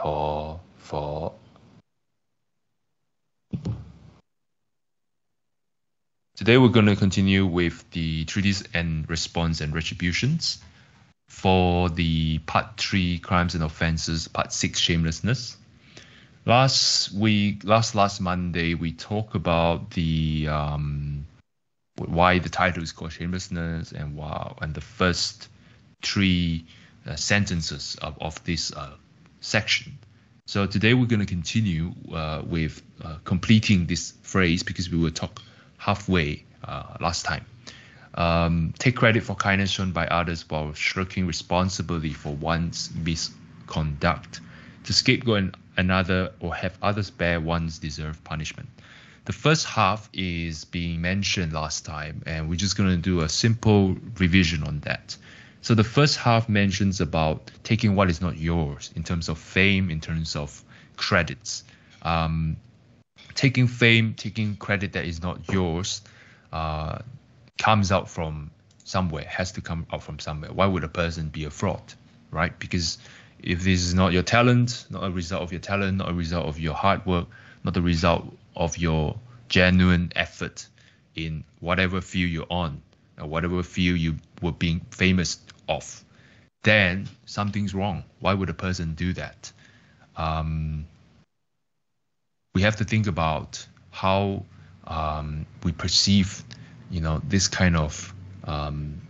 陀佛。Today we're going to continue with the treatise and response and retributions for the part three crimes and offenses, part six shamelessness. Last week, last last Monday, we talked about the um, why the title is called shamelessness and wow, and the first three uh, sentences of, of this uh, section. So today we're going to continue uh, with uh, completing this phrase because we will talk halfway uh, last time. Um, take credit for kindness shown by others while shirking responsibility for one's misconduct. To scapegoat another or have others bear one's deserved punishment. The first half is being mentioned last time, and we're just going to do a simple revision on that. So the first half mentions about taking what is not yours in terms of fame, in terms of credits. Um, taking fame, taking credit that is not yours, uh, comes out from somewhere, has to come out from somewhere. Why would a person be a fraud, right? Because if this is not your talent, not a result of your talent, not a result of your hard work, not the result of your genuine effort in whatever field you're on, or whatever field you were being famous of, then something's wrong. Why would a person do that? Um, we have to think about how um, we perceive, you know, this kind of, um,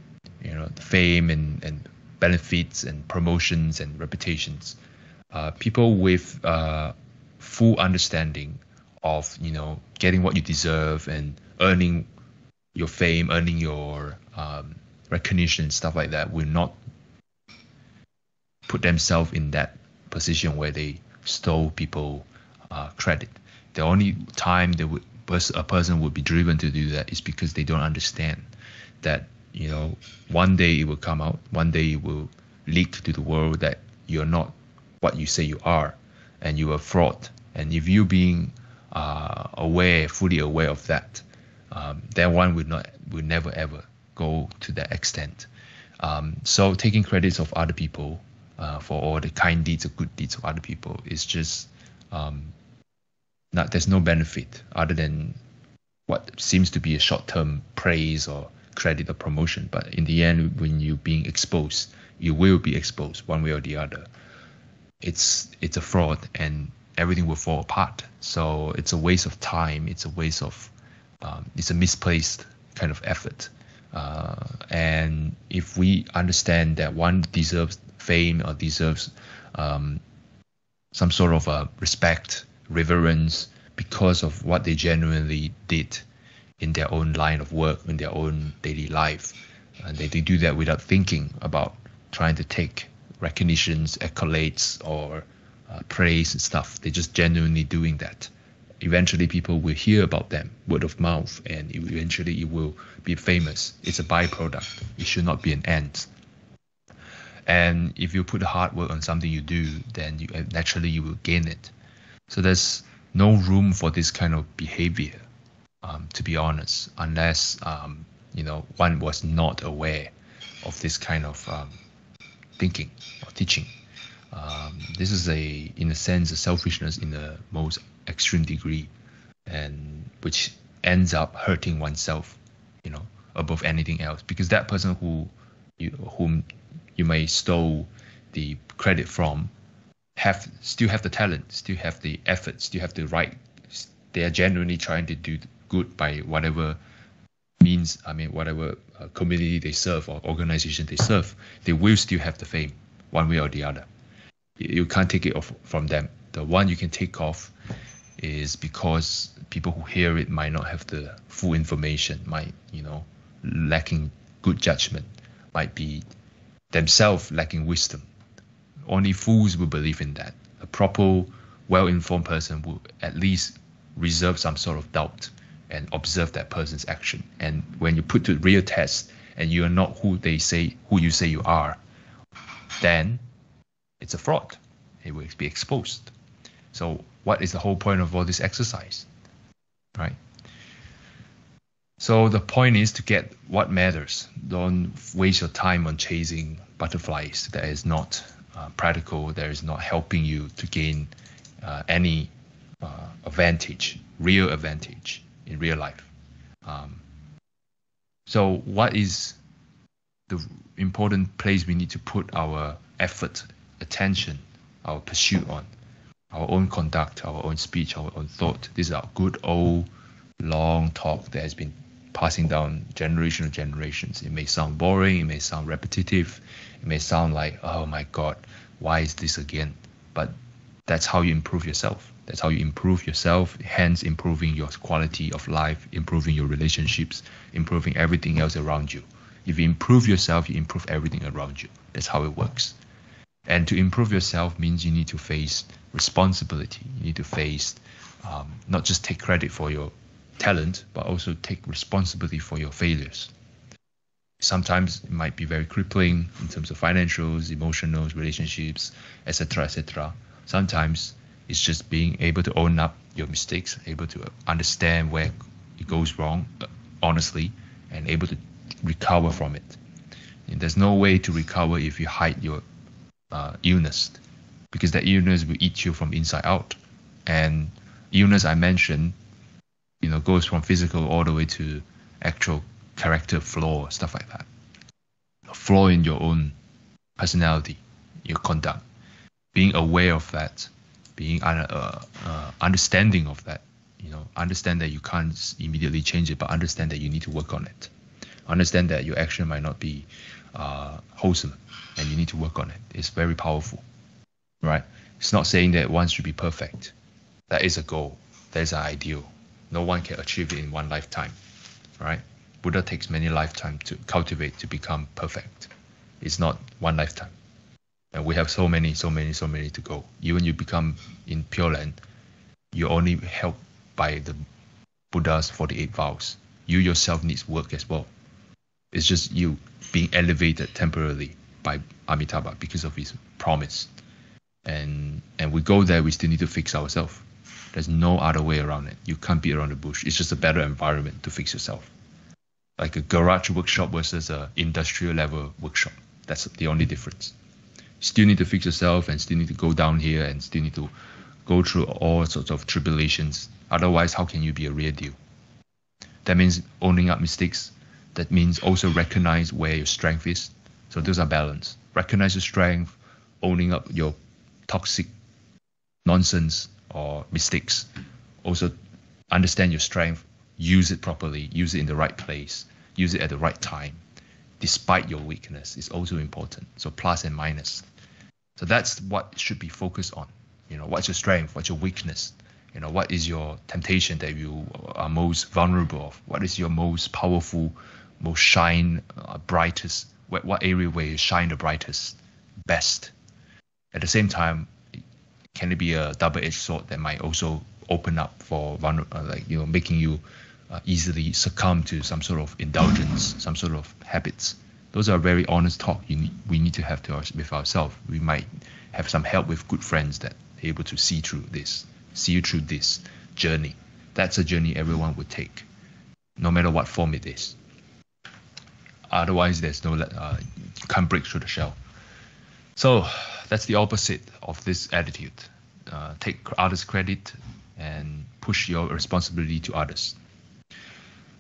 you know, fame and, and benefits and promotions and reputations. Uh, people with uh, full understanding of, you know, getting what you deserve and earning your fame, earning your um, recognition, stuff like that, will not put themselves in that position where they stole people uh, credit. The only time they would a person would be driven to do that is because they don't understand that you know one day it will come out, one day it will leak to the world that you're not what you say you are, and you are fraud. And if you being uh, aware, fully aware of that, um, then one would not, would never ever go to that extent. Um, so taking credits of other people uh, for all the kind deeds or good deeds of other people is just um, not there's no benefit other than what seems to be a short-term praise or credit or promotion. But in the end, when you're being exposed, you will be exposed one way or the other. It's it's a fraud, and everything will fall apart. So it's a waste of time. It's a waste of um, it's a misplaced kind of effort. Uh, and if we understand that one deserves fame or deserves um, some sort of a respect reverence because of what they genuinely did in their own line of work, in their own daily life. And they, they do that without thinking about trying to take recognitions, accolades, or uh, praise and stuff. They're just genuinely doing that. Eventually, people will hear about them, word of mouth, and eventually it will be famous. It's a byproduct. It should not be an end. And if you put hard work on something you do, then you, naturally you will gain it. So there's no room for this kind of behavior, um, to be honest, unless um, you know one was not aware of this kind of um, thinking or teaching. Um, this is a, in a sense, a selfishness in the most extreme degree, and which ends up hurting oneself, you know, above anything else, because that person who you, whom you may stole the credit from have still have the talent, still have the effort, still have the right. They are genuinely trying to do good by whatever means. I mean, whatever uh, community they serve or organization they serve, they will still have the fame one way or the other. You can't take it off from them. The one you can take off is because people who hear it might not have the full information, might you know lacking good judgment, might be themselves lacking wisdom only fools will believe in that. A proper, well-informed person will at least reserve some sort of doubt and observe that person's action. And when you put to real test and you are not who they say who you say you are, then it's a fraud. It will be exposed. So what is the whole point of all this exercise? Right? So the point is to get what matters. Don't waste your time on chasing butterflies that is not uh, practical, that is not helping you to gain uh, any uh, advantage, real advantage in real life. Um, so what is the important place we need to put our effort, attention, our pursuit on? Our own conduct, our own speech, our own thought. These are good old long talk that has been passing down generation to generations. It may sound boring, it may sound repetitive, it may sound like, oh my God, why is this again? But that's how you improve yourself. That's how you improve yourself, hence improving your quality of life, improving your relationships, improving everything else around you. If you improve yourself, you improve everything around you. That's how it works. And to improve yourself means you need to face responsibility. You need to face um, not just take credit for your talent, but also take responsibility for your failures. Sometimes it might be very crippling in terms of financials, emotionals, relationships, etc., etc. Sometimes it's just being able to own up your mistakes, able to understand where it goes wrong uh, honestly, and able to recover from it. And there's no way to recover if you hide your uh, illness, because that illness will eat you from inside out. And illness I mentioned, you know, goes from physical all the way to actual character flaw, stuff like that. A flaw in your own personality, your conduct. Being aware of that, being uh, uh, understanding of that, you know, understand that you can't immediately change it, but understand that you need to work on it. Understand that your action might not be uh, wholesome, and you need to work on it. It's very powerful, right? It's not saying that one should be perfect. That is a goal. That is an ideal. No one can achieve it in one lifetime, right? Buddha takes many lifetimes to cultivate to become perfect. It's not one lifetime. And we have so many, so many, so many to go. Even you become in Pure Land, you're only helped by the Buddha's 48 vows. You yourself needs work as well. It's just you being elevated temporarily by Amitabha because of his promise. And and we go there, we still need to fix ourselves. There's no other way around it. You can't beat around the bush. It's just a better environment to fix yourself. Like a garage workshop versus a industrial level workshop. That's the only difference. Still need to fix yourself and still need to go down here and still need to go through all sorts of tribulations. Otherwise, how can you be a real deal? That means owning up mistakes. That means also recognize where your strength is. So those are balance. Recognize your strength, owning up your toxic nonsense or mistakes. Also, understand your strength, use it properly, use it in the right place, use it at the right time, despite your weakness is also important. So plus and minus. So that's what should be focused on. You know, what's your strength? What's your weakness? You know, what is your temptation that you are most vulnerable of? What is your most powerful, most shine uh, brightest? What, what area where you shine the brightest, best? At the same time, can it be a double-edged sword that might also open up for uh, like you know making you uh, easily succumb to some sort of indulgence, some sort of habits. Those are very honest talk you we need to have to our, with ourselves. We might have some help with good friends that are able to see through this, see you through this journey. That's a journey everyone would take, no matter what form it is. Otherwise, there's no uh, can't break through the shell. So that's the opposite of this attitude. Uh, take others' credit and push your responsibility to others.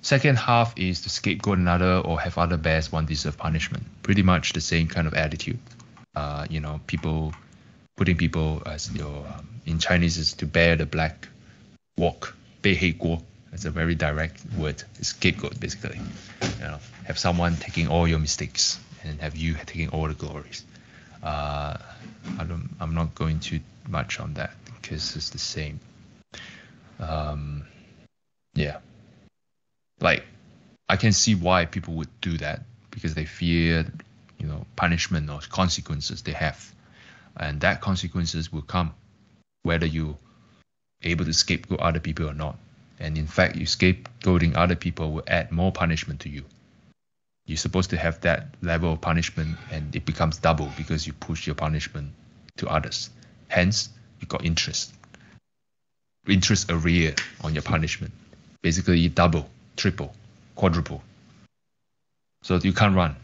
Second half is to scapegoat another or have other bears one deserve punishment. Pretty much the same kind of attitude. Uh, you know, people putting people as your um, in Chinese is to bear the black wok, 背黑锅. It's a very direct word. It's scapegoat basically. You know, have someone taking all your mistakes and have you taking all the glories. Uh, I don't, I'm not going too much on that because it's the same. Um, yeah, like I can see why people would do that because they fear, you know, punishment or consequences they have. and that consequences will come, whether you're able to scapegoat other people or not. And in fact, you scapegoating other people will add more punishment to you. You're supposed to have that level of punishment, and it becomes double because you push your punishment to others. Hence, you got interest. Interest arrear on your punishment. Basically, double, triple, quadruple. So you can't run. You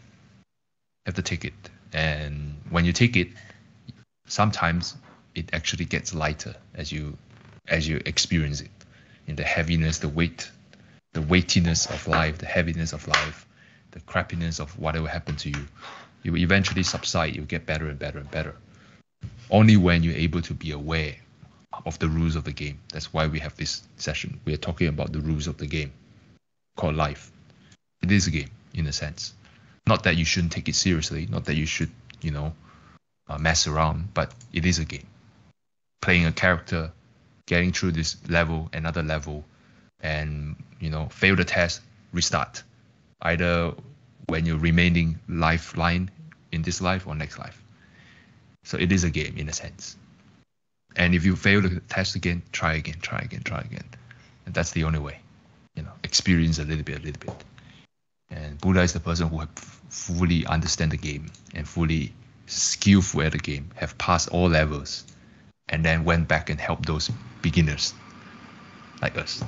have to take it. And when you take it, sometimes it actually gets lighter as you as you experience it. In the heaviness, the weight, the weightiness of life, the heaviness of life, the crappiness of whatever happened to you, you will eventually subside. You'll get better and better and better. Only when you're able to be aware of the rules of the game. That's why we have this session. We are talking about the rules of the game called life. It is a game in a sense. Not that you shouldn't take it seriously, not that you should, you know, uh, mess around, but it is a game. Playing a character, getting through this level, another level, and you know, fail the test, restart. Either when you're remaining lifeline in this life or next life. So it is a game in a sense. And if you fail the test again, try again, try again, try again. And that's the only way. You know, experience a little bit, a little bit. And Buddha is the person who have fully understand the game and fully skillful at the game, have passed all levels, and then went back and helped those beginners like us.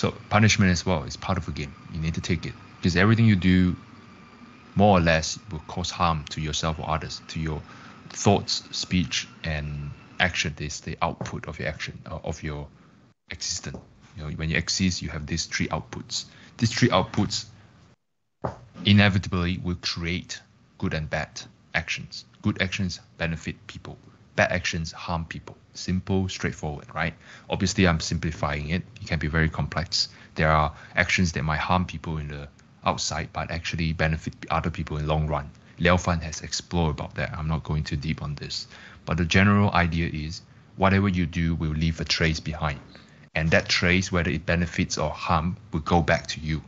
So punishment as well is part of the game. You need to take it because everything you do, more or less, will cause harm to yourself or others, to your thoughts, speech, and action. Is the output of your action uh, of your existence. You know, when you exist, you have these three outputs. These three outputs inevitably will create good and bad actions. Good actions benefit people. Bad actions harm people. Simple, straightforward, right? Obviously, I'm simplifying it. It can be very complex. There are actions that might harm people in the outside, but actually benefit other people in the long run. Liao Fan has explored about that. I'm not going too deep on this, but the general idea is whatever you do will leave a trace behind, and that trace, whether it benefits or harm, will go back to you.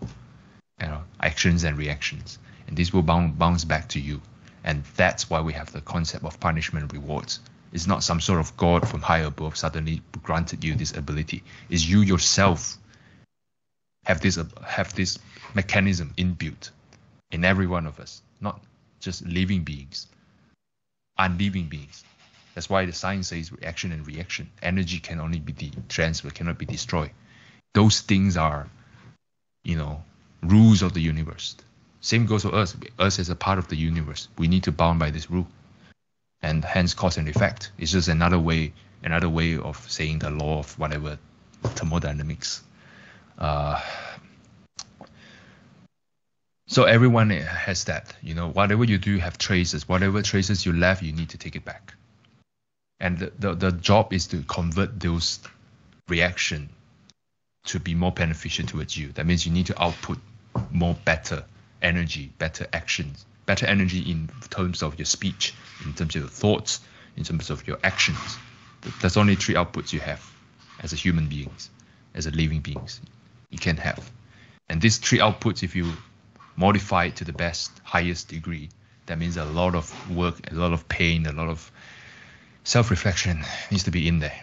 You know, actions and reactions, and this will bounce back to you. And that's why we have the concept of punishment rewards. It's not some sort of God from high above suddenly granted you this ability. It's you yourself have this have this mechanism inbuilt in every one of us, not just living beings, unliving beings. That's why the science says reaction and reaction. Energy can only be de- transferred, cannot be destroyed. Those things are, you know, rules of the universe. Same goes for us. Us as a part of the universe, we need to bound by this rule, and hence cause and effect. It's just another way, another way of saying the law of whatever thermodynamics. Uh, so everyone has that. You know, whatever you do you have traces. Whatever traces you left, you need to take it back. And the, the, the job is to convert those reaction to be more beneficial towards you. That means you need to output more better energy, better actions, better energy in terms of your speech, in terms of your thoughts, in terms of your actions. There's only three outputs you have as a human beings, as a living beings. You can have. And these three outputs, if you modify it to the best, highest degree, that means a lot of work, a lot of pain, a lot of self-reflection needs to be in there,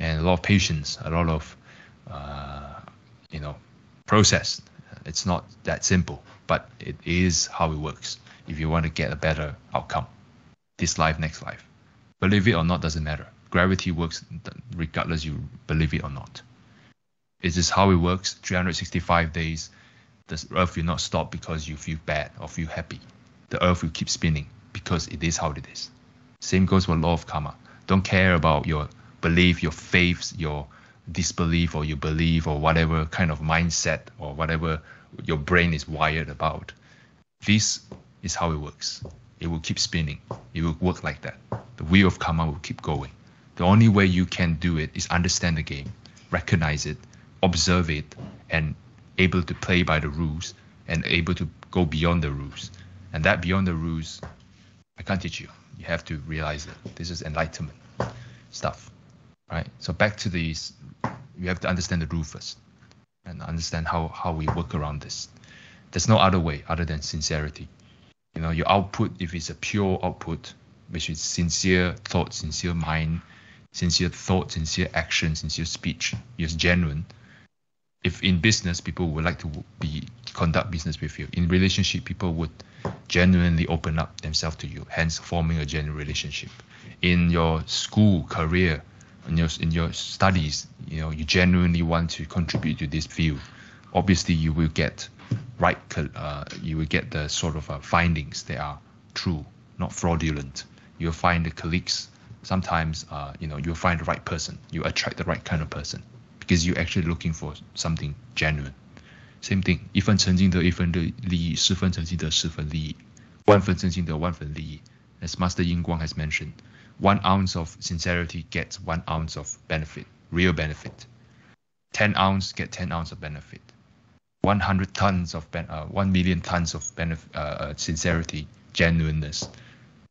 and a lot of patience, a lot of, uh, you know, process. It's not that simple but it is how it works if you want to get a better outcome. This life next life. Believe it or not doesn't matter. Gravity works regardless you believe it or not. It is how it works. 365 days the earth will not stop because you feel bad or feel happy. The earth will keep spinning because it is how it is. Same goes for law of karma. Don't care about your belief your faith your disbelief or your belief or whatever kind of mindset or whatever your brain is wired about. This is how it works. It will keep spinning. It will work like that. The wheel of karma will keep going. The only way you can do it is understand the game, recognize it, observe it, and able to play by the rules and able to go beyond the rules. And that beyond the rules, I can't teach you. You have to realize it. This is enlightenment stuff, right? So back to these, you have to understand the rule first and understand how, how we work around this. There's no other way other than sincerity. You know, your output, if it's a pure output, which is sincere thought, sincere mind, sincere thought, sincere action, sincere speech. It's genuine. If in business, people would like to be conduct business with you. In relationship, people would genuinely open up themselves to you, hence forming a genuine relationship. In your school career, in your in your studies, you know, you genuinely want to contribute to this field. Obviously, you will get right, uh, you will get the sort of uh, findings that are true, not fraudulent. You'll find the colleagues. Sometimes, uh, you know, you'll find the right person. You attract the right kind of person because you're actually looking for something genuine. Same thing. 一份曾经的一份的利益,十分曾经的十分利益,万分曾经的万分利益, as Master Yin Guang has mentioned, one ounce of sincerity gets one ounce of benefit, real benefit. Ten ounce get ten ounce of benefit. One hundred tons of ben, uh, one million tons of benefit, uh, uh, sincerity, genuineness.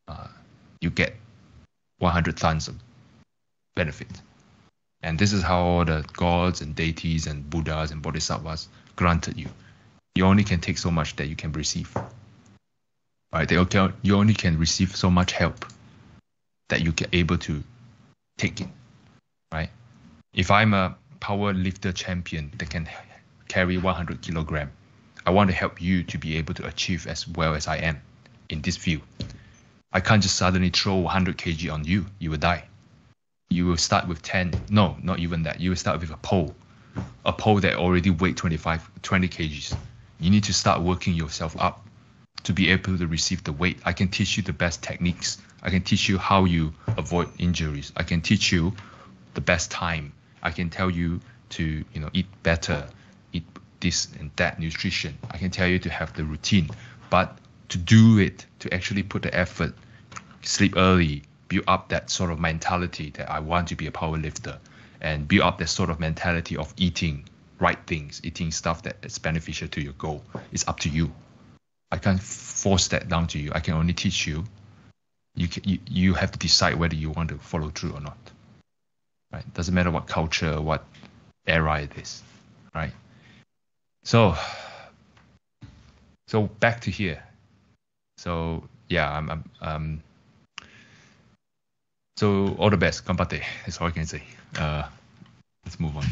Uh, you get 100 tons of benefit. And this is how all the gods and deities and Buddhas and Bodhisattvas granted you. You only can take so much that you can receive. Right? They, you only can receive so much help that you get able to take it. Right? If I'm a power lifter champion that can carry 100 kilogram, I want to help you to be able to achieve as well as I am in this field. I can't just suddenly throw 100 kg on you. You will die. You will start with 10. No, not even that. You will start with a pole a pole that already weigh 25, 20 kgs. You need to start working yourself up to be able to receive the weight. I can teach you the best techniques. I can teach you how you avoid injuries. I can teach you the best time. I can tell you to, you know, eat better, eat this and that nutrition. I can tell you to have the routine. But to do it, to actually put the effort, sleep early, build up that sort of mentality that I want to be a power lifter and build up that sort of mentality of eating right things, eating stuff that is beneficial to your goal. It's up to you. I can't force that down to you. I can only teach you. You, can, you, you have to decide whether you want to follow through or not. Right? Doesn't matter what culture, what era it is. Right? So, so back to here. So yeah, I'm, I'm um, so all the best, ganbatte. That's all I can say. Uh, let's move on.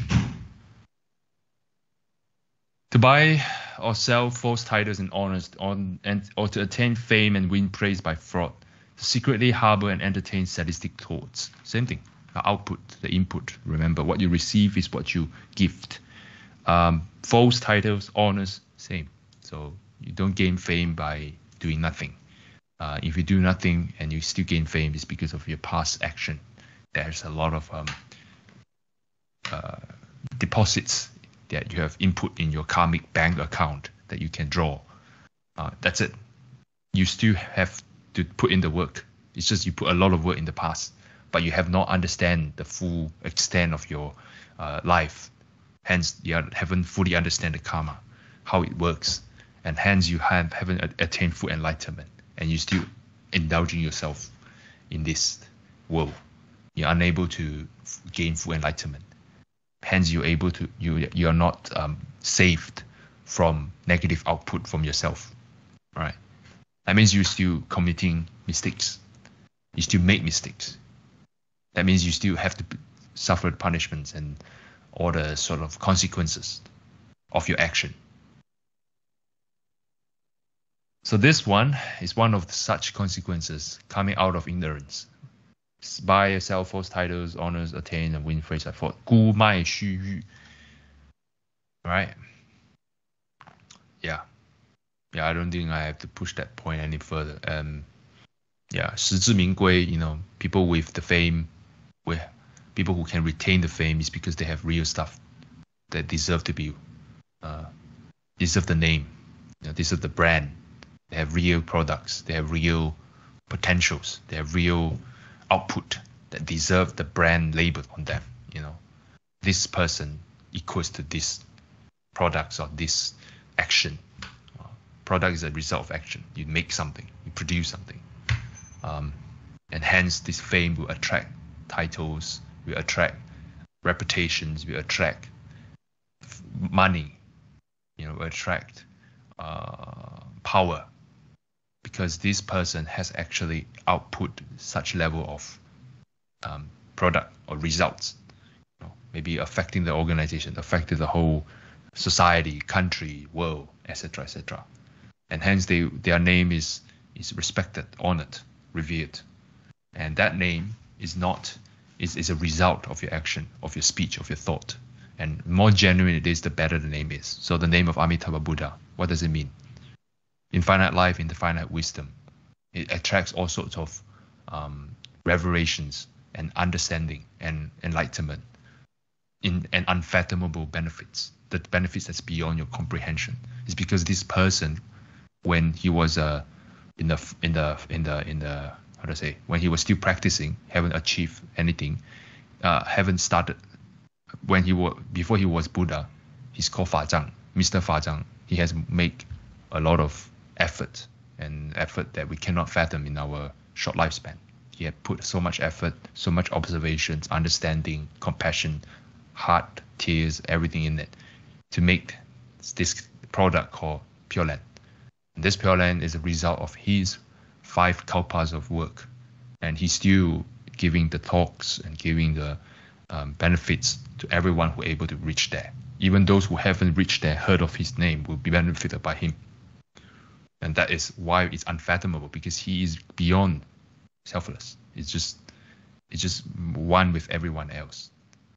To buy or sell false titles and honors, on, and, or to attain fame and win praise by fraud, to secretly harbor and entertain sadistic thoughts. Same thing. The output, the input. Remember, what you receive is what you gift. Um, false titles, honors, same. So you don't gain fame by doing nothing uh, if you do nothing and you still gain fame, it's because of your past action. There's a lot of um, uh, deposits that you have input in your karmic bank account that you can draw. Uh, that's it. You still have to put in the work. It's just you put a lot of work in the past, but you have not understand the full extent of your uh, life. Hence, you haven't fully understand the karma, how it works, and hence you have, haven't attained full enlightenment and you still indulging yourself in this world. You're unable to gain full enlightenment. Hence, you're able to you you are not um, saved from negative output from yourself, right? That means you're still committing mistakes. You still make mistakes. That means you still have to suffer punishments and all the sort of consequences of your action. So this one is one of such consequences coming out of ignorance. Buy, sell false titles, honors, attain, and win praise. I thought, 孤卖虚誉. Right? Yeah. Yeah, I don't think I have to push that point any further. Um, yeah, 实至名归, you know, people with the fame, with people who can retain the fame is because they have real stuff that deserve to be, uh, deserve the name, you know, deserve the brand they have real products. They have real potentials. They have real output that deserve the brand label on them. You know, this person equals to this products or this action. Product is a result of action. You make something, you produce something, um, and hence this fame will attract titles, will attract reputations, we attract money, you know, we attract uh, power because this person has actually output such level of um, product or results, you know, maybe affecting the organization, affecting the whole society, country, world, etc., etc. And hence, they, their name is is respected, honored, revered, and that name is not is, is a result of your action, of your speech, of your thought. And more genuine it is, the better the name is. So the name of Amitabha Buddha, what does it mean? Infinite life, infinite wisdom. It attracts all sorts of um, revelations and understanding and enlightenment in and unfathomable benefits. The benefits that's beyond your comprehension. It's because this person, when he was uh, in the in the in the in the how to say when he was still practicing, haven't achieved anything, uh, haven't started when he was before he was Buddha, he's called Fa Zhang, Mr. Fa Zhang. He has made a lot of effort and effort that we cannot fathom in our short lifespan. He had put so much effort, so much observations, understanding, compassion, heart, tears, everything in it to make this product called Pure Land. And this Pure Land is a result of his five kalpas of work. And he's still giving the talks and giving the um, benefits to everyone who able to reach there. Even those who haven't reached there, heard of his name, will be benefited by him. And that is why it's unfathomable because he is beyond selfless. It's just it's just one with everyone else.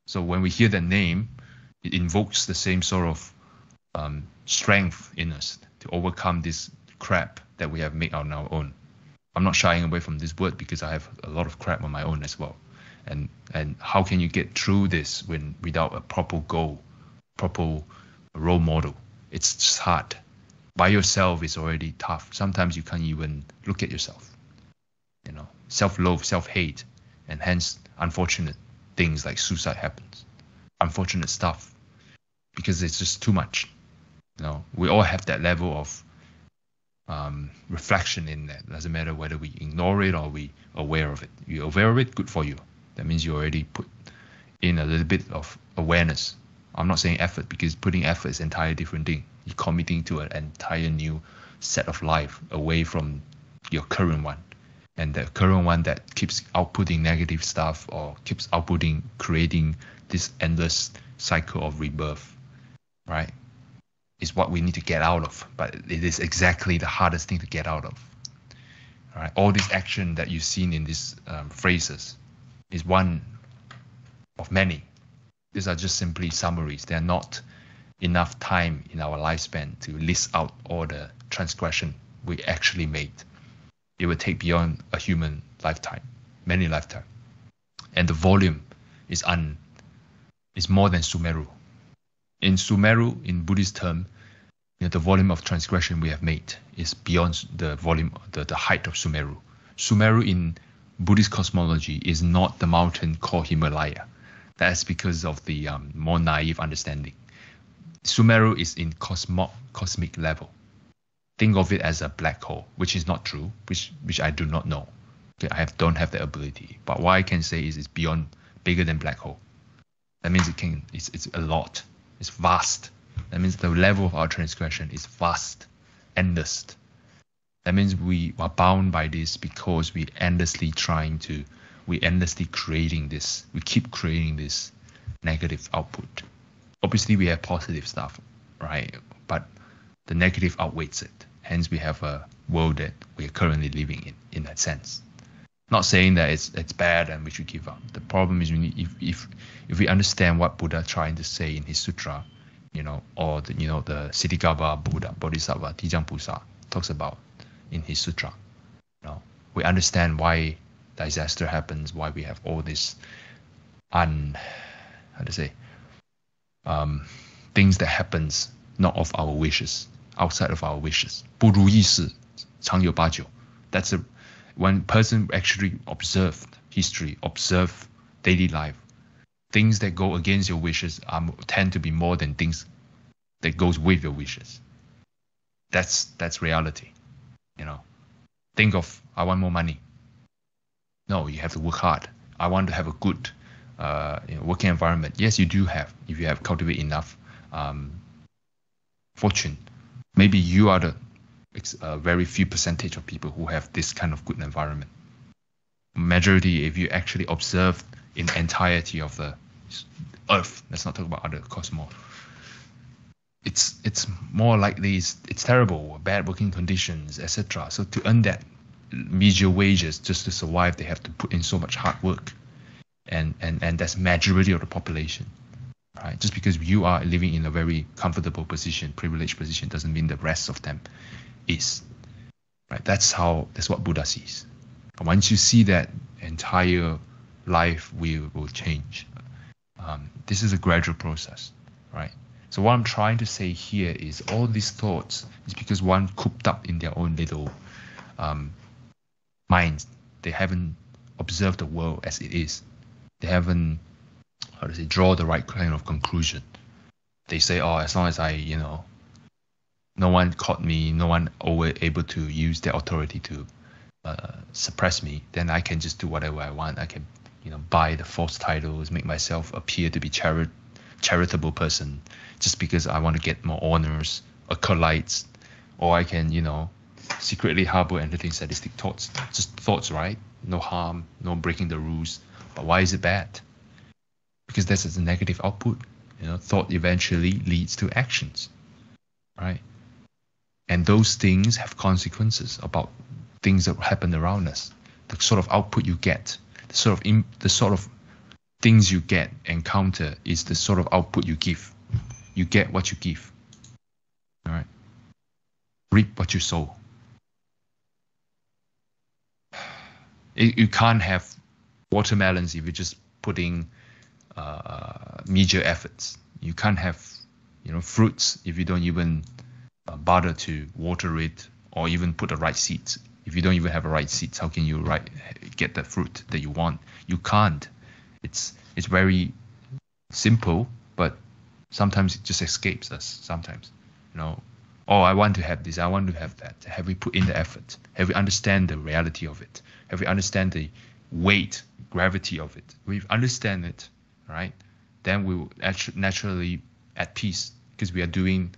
So when we hear that name, it invokes the same sort of um, strength in us to overcome this crap that we have made on our own. I'm not shying away from this word because I have a lot of crap on my own as well. And and how can you get through this when without a proper goal proper role model? It's just hard. By yourself is already tough. Sometimes you can't even look at yourself you know. Self-love self-hate and hence unfortunate things like suicide happens. Unfortunate stuff because it's just too much you know. We all have that level of um, reflection in that. Doesn't matter whether we ignore it or we aware of it. You're aware of it, good for you. That means you already put in a little bit of awareness. I'm not saying effort because putting effort is entirely different thing. You're committing to an entire new set of life away from your current one. And the current one that keeps outputting negative stuff or keeps outputting, creating this endless cycle of rebirth, right? Is what we need to get out of. But it is exactly the hardest thing to get out of. All right, all this action that you've seen in these um, phrases is one of many. These are just simply summaries. They are not enough time in our lifespan to list out all the transgression we actually made. It would take beyond a human lifetime, many lifetime. And the volume is un is more than Sumeru. In Sumeru, in Buddhist term, you know, the volume of transgression we have made is beyond the volume, the, the height of Sumeru. Sumeru in Buddhist cosmology is not the mountain called Himalaya. That's because of the um, more naive understanding. Sumeru is in cosmo- cosmic level. Think of it as a black hole, which is not true, which which I do not know. Okay, I have, don't have the ability. But what I can say is it's beyond, bigger than black hole. That means it can, it's, it's a lot. It's vast. That means the level of our transgression is vast, endless. That means we are bound by this because we endlessly trying to, we endlessly creating this, we keep creating this negative output. Obviously, we have positive stuff, right? But the negative outweighs it. Hence, we have a world that we are currently living in, in that sense. Not saying that it's it's bad and we should give up. The problem is need, if if if we understand what Buddha trying to say in his sutra, you know, or the, you know the Ksitigarbha Buddha Bodhisattva Tijangpusa talks about in his sutra. You know, we understand why disaster happens, why we have all this un how to say um, things that happens not of our wishes, outside of our wishes. 不如意事常有八九. That's a when person actually observe history, observe daily life, things that go against your wishes are, tend to be more than things that goes with your wishes. That's that's reality. You know, think of I want more money. No, you have to work hard. I want to have a good uh, you know, working environment. Yes, you do have if you have cultivate enough um, fortune. Maybe you are the a uh, very few percentage of people who have this kind of good environment. Majority, if you actually observe in entirety of the Earth, let's not talk about other cosmos. It's it's more likely it's, it's terrible, bad working conditions, etc. So to earn that measure wages just to survive, they have to put in so much hard work, and and and that's majority of the population right? Just because you are living in a very comfortable position, privileged position, doesn't mean the rest of them is, right? That's how that's what Buddha sees. once you see that, entire life will will change. Um, this is a gradual process, right? So what I'm trying to say here is all these thoughts is because one cooped up in their own little um, minds. They haven't observed the world as it is. They haven't how to say draw the right kind of conclusion. They say, oh, as long as I, you know, no one caught me, no one over able to use their authority to uh, suppress me, then I can just do whatever I want. I can, you know, buy the false titles, make myself appear to be chari- charitable person, just because I want to get more honors, acolytes, or I can, you know, secretly harbor entertain sadistic thoughts. Just thoughts, right? No harm, no breaking the rules. But why is it bad? because that's a negative output. You know, thought eventually leads to actions, right? And those things have consequences about things that happen around us. The sort of output you get, the sort of in, the sort of things you get encounter is the sort of output you give. You get what you give. All right. Reap what you sow. You can't have watermelons if you're just putting uh, major efforts. You can't have you know fruits if you don't even Uh, bother to water it or even put the right seeds. If you don't even have the right seeds, how can you right get the fruit that you want? You can't. It's it's very simple, but sometimes it just escapes us. Sometimes, you know, oh, I want to have this, I want to have that. Have we put in the effort? Have we understand the reality of it? Have we understand the weight, gravity of it? We understand it right? Then we will naturally at peace because we are doing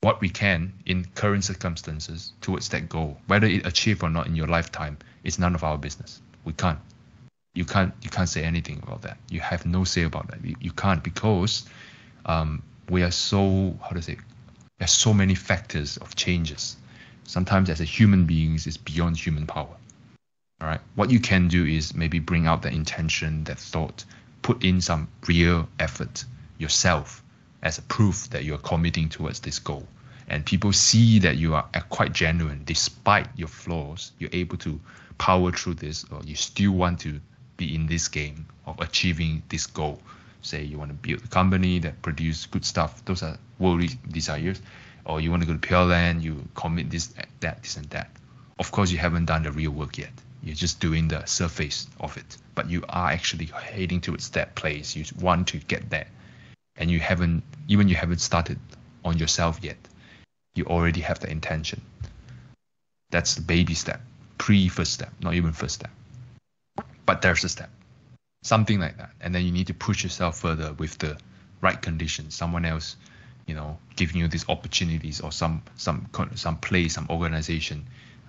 what we can in current circumstances towards that goal. Whether it achieved or not in your lifetime is none of our business. We can't. You can't. You can't say anything about that. You have no say about that. You, you can't because um, we are so how to say. There's so many factors of changes. Sometimes as a human beings, it's beyond human power. All right. What you can do is maybe bring out that intention, that thought, put in some real effort yourself as a proof that you're committing towards this goal. And people see that you are uh, quite genuine despite your flaws. You're able to power through this, or you still want to be in this game of achieving this goal. Say you want to build a company that produce good stuff. Those are worldly desires. Or you want to go to Pure Land, you commit this, uh, that, this, and that. Of course, you haven't done the real work yet. You're just doing the surface of it, but you are actually heading towards that place. You want to get there, and you haven't even you haven't started on yourself yet. You already have the intention. That's the baby step, pre first step, not even first step. But there's a step, something like that, and then you need to push yourself further with the right conditions. Someone else, you know, giving you these opportunities or some some some place, some organization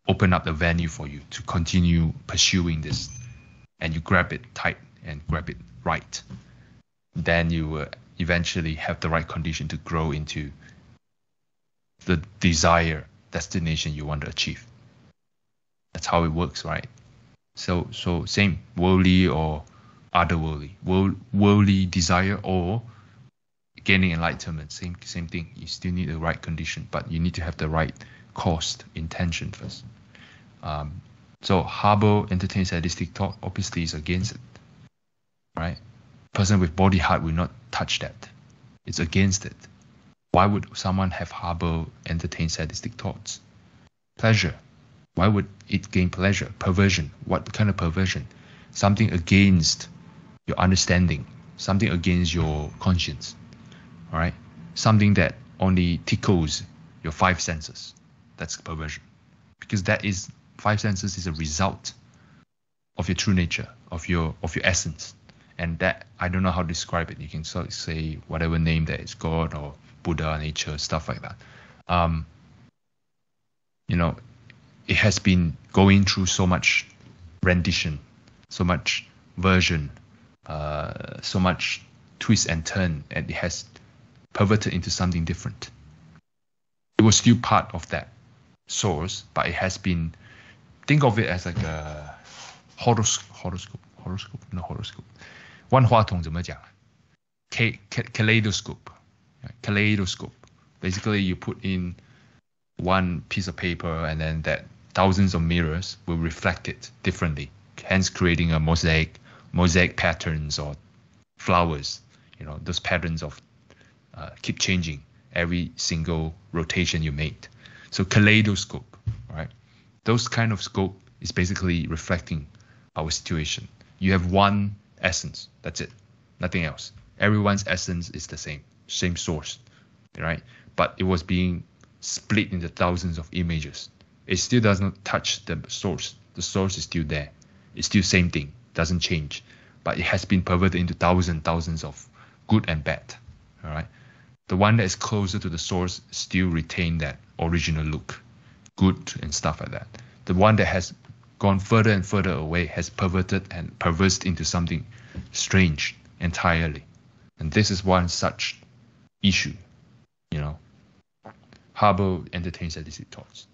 open up the venue for you to continue pursuing this and you grab it tight and grab it right then you will eventually have the right condition to grow into the desired destination you want to achieve. That's how it works right? So so same worldly or otherworldly world, worldly desire or gaining enlightenment same same thing. You still need the right condition but you need to have the right cost intention first. Um, so harbor entertain sadistic thought obviously is against it, right? Person with bodhi heart will not touch that. It's against it. Why would someone have harbor entertain sadistic thoughts? Pleasure. Why would it gain pleasure? Perversion. What kind of perversion? Something against your understanding. Something against your conscience. All right. Something that only tickles your five senses. That's perversion, because that is five senses is a result of your true nature, of your of your essence. And that I don't know how to describe it. You can sort of say whatever name that is God or Buddha, nature, stuff like that. Um, you know, it has been going through so much rendition, so much version, uh, so much twist and turn, and it has perverted into something different. It was still part of that source, but it has been. Think of it as like a horoscope, horoscope, horoscope, no horoscope. 万花筒怎么讲？Kaleidoscope, kaleidoscope. Basically, you put in one piece of paper and then that thousands of mirrors will reflect it differently, hence creating a mosaic, mosaic patterns or flowers. You know, those patterns of uh, keep changing every single rotation you made. So kaleidoscope, right? Those kind of scope is basically reflecting our situation. You have one essence, that's it, nothing else. Everyone's essence is the same, same source, right? But it was being split into thousands of images. It still does not touch the source. The source is still there. It's still the same thing, doesn't change. But it has been perverted into thousands, thousands of good and bad. All right. The one that is closer to the source still retain that original look, good and stuff like that. The one that has gone further and further away has perverted and perversed into something strange entirely. And this is one such issue, you know. Harbor entertains illicit thoughts.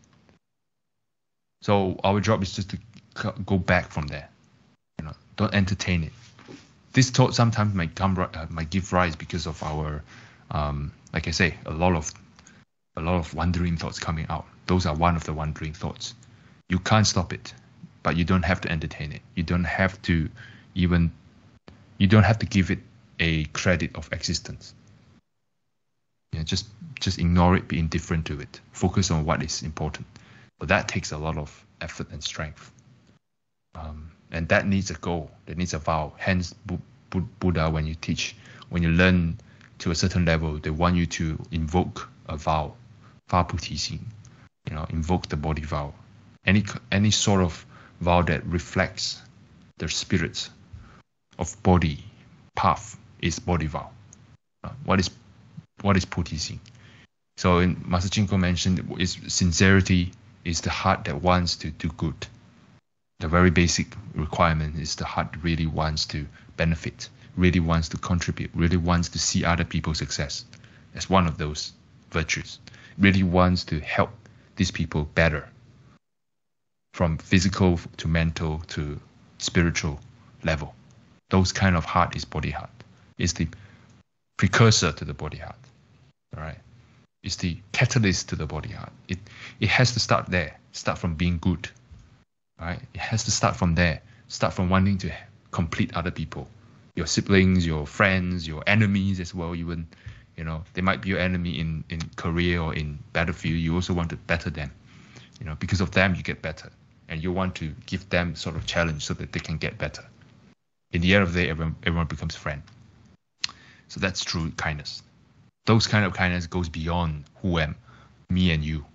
So our job is just to go back from there. You know, don't entertain it. This thought sometimes might come, uh, might give rise because of our, um, like I say, a lot of, a lot of wandering thoughts coming out. Those are one of the wandering thoughts. You can't stop it, but you don't have to entertain it. You don't have to even, you don't have to give it a credit of existence. You know, just just ignore it, be indifferent to it. Focus on what is important. But that takes a lot of effort and strength. Um, and that needs a goal. That needs a vow. Hence, Buddha, when you teach, when you learn to a certain level, they want you to invoke a vow, You know, invoke the Bodhi vow. Any any sort of vow that reflects the spirit of bodhi path is Bodhi vow. Uh, what is what is putising? So in Master Chin Kung mentioned is sincerity is the heart that wants to do good. The very basic requirement is the heart really wants to benefit, really wants to contribute, really wants to see other people success. As one of those virtues. Really wants to help these people better. From physical to mental to spiritual level. Those kind of heart is bodhi heart. It's the precursor to the bodhi heart right? It's the catalyst to the bodhi heart. It it has to start there. Start from being good, right? It has to start from there. Start from wanting to complete other people, your siblings, your friends, your enemies as well. Even, you know, they might be your enemy in in career or in battlefield. You also want to better them, you know, because of them you get better, and you want to give them sort of challenge so that they can get better. In the end of the day, everyone everyone becomes friend. So that's true kindness those kind of kindness goes beyond who am me and you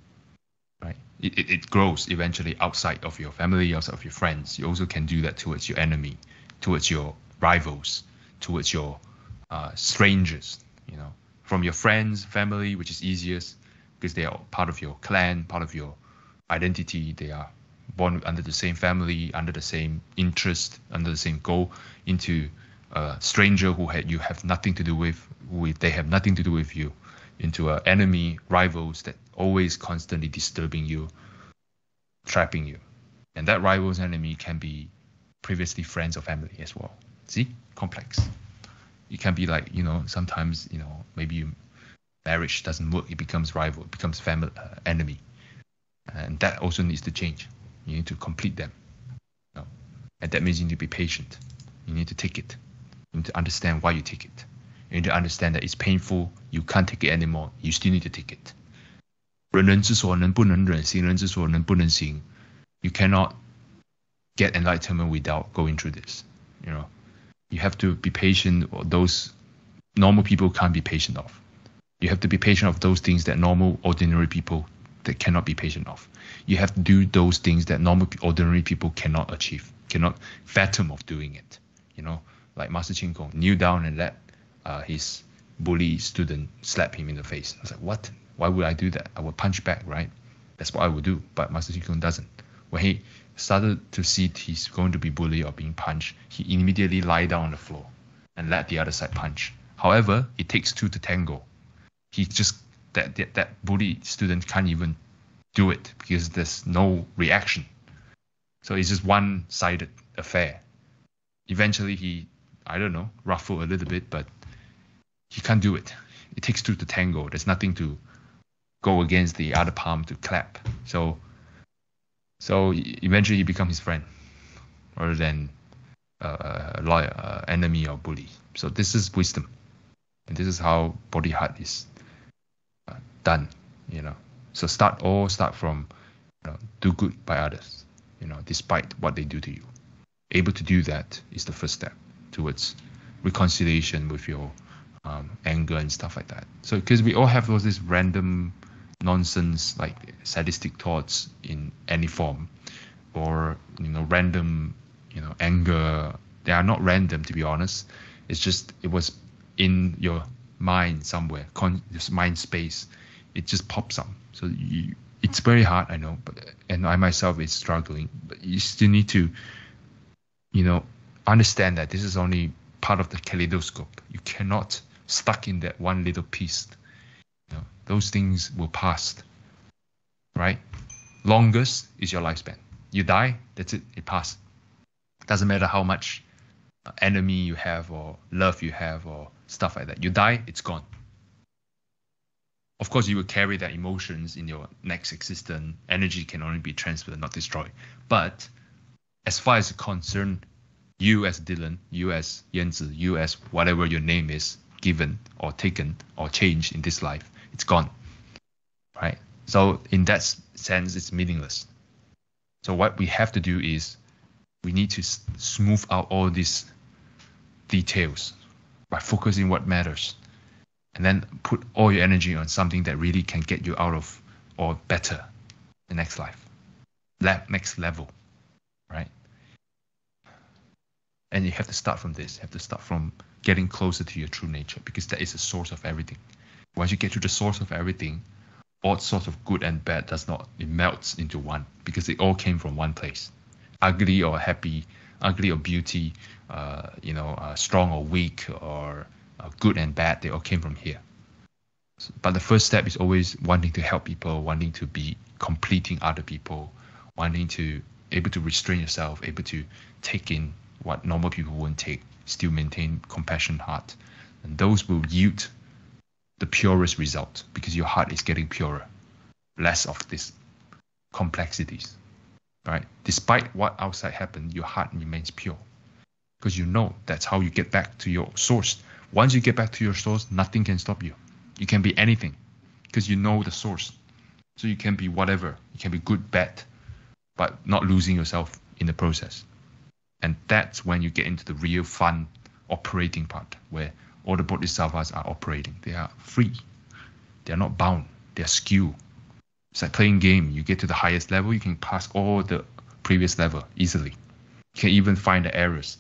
right it, it, it grows eventually outside of your family outside of your friends you also can do that towards your enemy towards your rivals towards your uh, strangers you know from your friends family which is easiest because they are part of your clan part of your identity they are born under the same family under the same interest under the same goal into a stranger who had you have nothing to do with with they have nothing to do with you into an enemy rivals that always constantly disturbing you trapping you. And that rivals enemy can be previously friends or family as well. See? Complex. It can be like you know sometimes you know maybe you, marriage doesn't work it becomes rival it becomes family uh, enemy. And that also needs to change you need to complete them you know? and that means you need to be patient you need to take it you need to understand why you take it you need to understand that it's painful. You can't take it anymore. You still need to take it. 人人之所能不能忍，行人之所能不能行. You cannot get enlightenment without going through this. You know, you have to be patient. Those normal people can't be patient of. You have to be patient of those things that normal, ordinary people that cannot be patient of. You have to do those things that normal, ordinary people cannot achieve, cannot fathom of doing it. You know, like Master Chin Kung, kneel down and let uh, his bully student slap him in the face. I was like, what? Why would I do that? I would punch back, right? That's what I would do. But Master Chin Kung doesn't. When he started to see he's going to be bullied or being punched, he immediately lie down on the floor and let the other side punch. However, it takes two to tango. He just that that, that bully student can't even do it because there's no reaction. So it's just one-sided affair. Eventually, he I don't know ruffle a little bit, but he can't do it. It takes two to tango. There's nothing to go against the other palm to clap. So so eventually he becomes his friend rather than uh, a lawyer, uh, enemy or bully. So this is wisdom, and this is how bodhi heart is done. You know, so start all start from you know, do good by others. You know, despite what they do to you, able to do that is the first step towards reconciliation with your um, anger and stuff like that. So because we all have those this random nonsense like sadistic thoughts in any form or you know random you know anger they are not random to be honest it's just it was in your mind somewhere con- mind space it just pops up so you, it's very hard i know but and i myself is struggling but you still need to you know understand that this is only part of the kaleidoscope you cannot stuck in that one little piece those things will pass. Right? Longest is your lifespan. You die, that's it, it passed. Doesn't matter how much enemy you have or love you have or stuff like that. You die, it's gone. Of course, you will carry that emotions in your next existence. Energy can only be transferred, not destroyed. But as far as concerned, you as Dylan, you as Yanzi, you as whatever your name is given or taken or changed in this life, it's gone, right? So in that sense, it's meaningless. So what we have to do is we need to smooth out all these details by focusing what matters, and then put all your energy on something that really can get you out of or better the next life, that next level, right? And you have to start from this. You have to start from getting closer to your true nature because that is the source of everything once you get to the source of everything, all sorts of good and bad does not it melts into one because it all came from one place. Ugly or happy, ugly or beauty, uh, you know, uh, strong or weak, or uh, good and bad, they all came from here. But the first step is always wanting to help people, wanting to be completing other people, wanting to able to restrain yourself, able to take in what normal people won't take, still maintain compassion heart, and those will yield the purest result because your heart is getting purer, less of these complexities, right? Despite what outside happened, your heart remains pure because you know that's how you get back to your source. Once you get back to your source, nothing can stop you. You can be anything because you know the source. So you can be whatever. You can be good, bad, but not losing yourself in the process. And that's when you get into the real fun operating part where all the bodhisattvas are operating. They are free. They are not bound. They are skilled. It's like playing game. You get to the highest level, you can pass all the previous level easily. You can even find the errors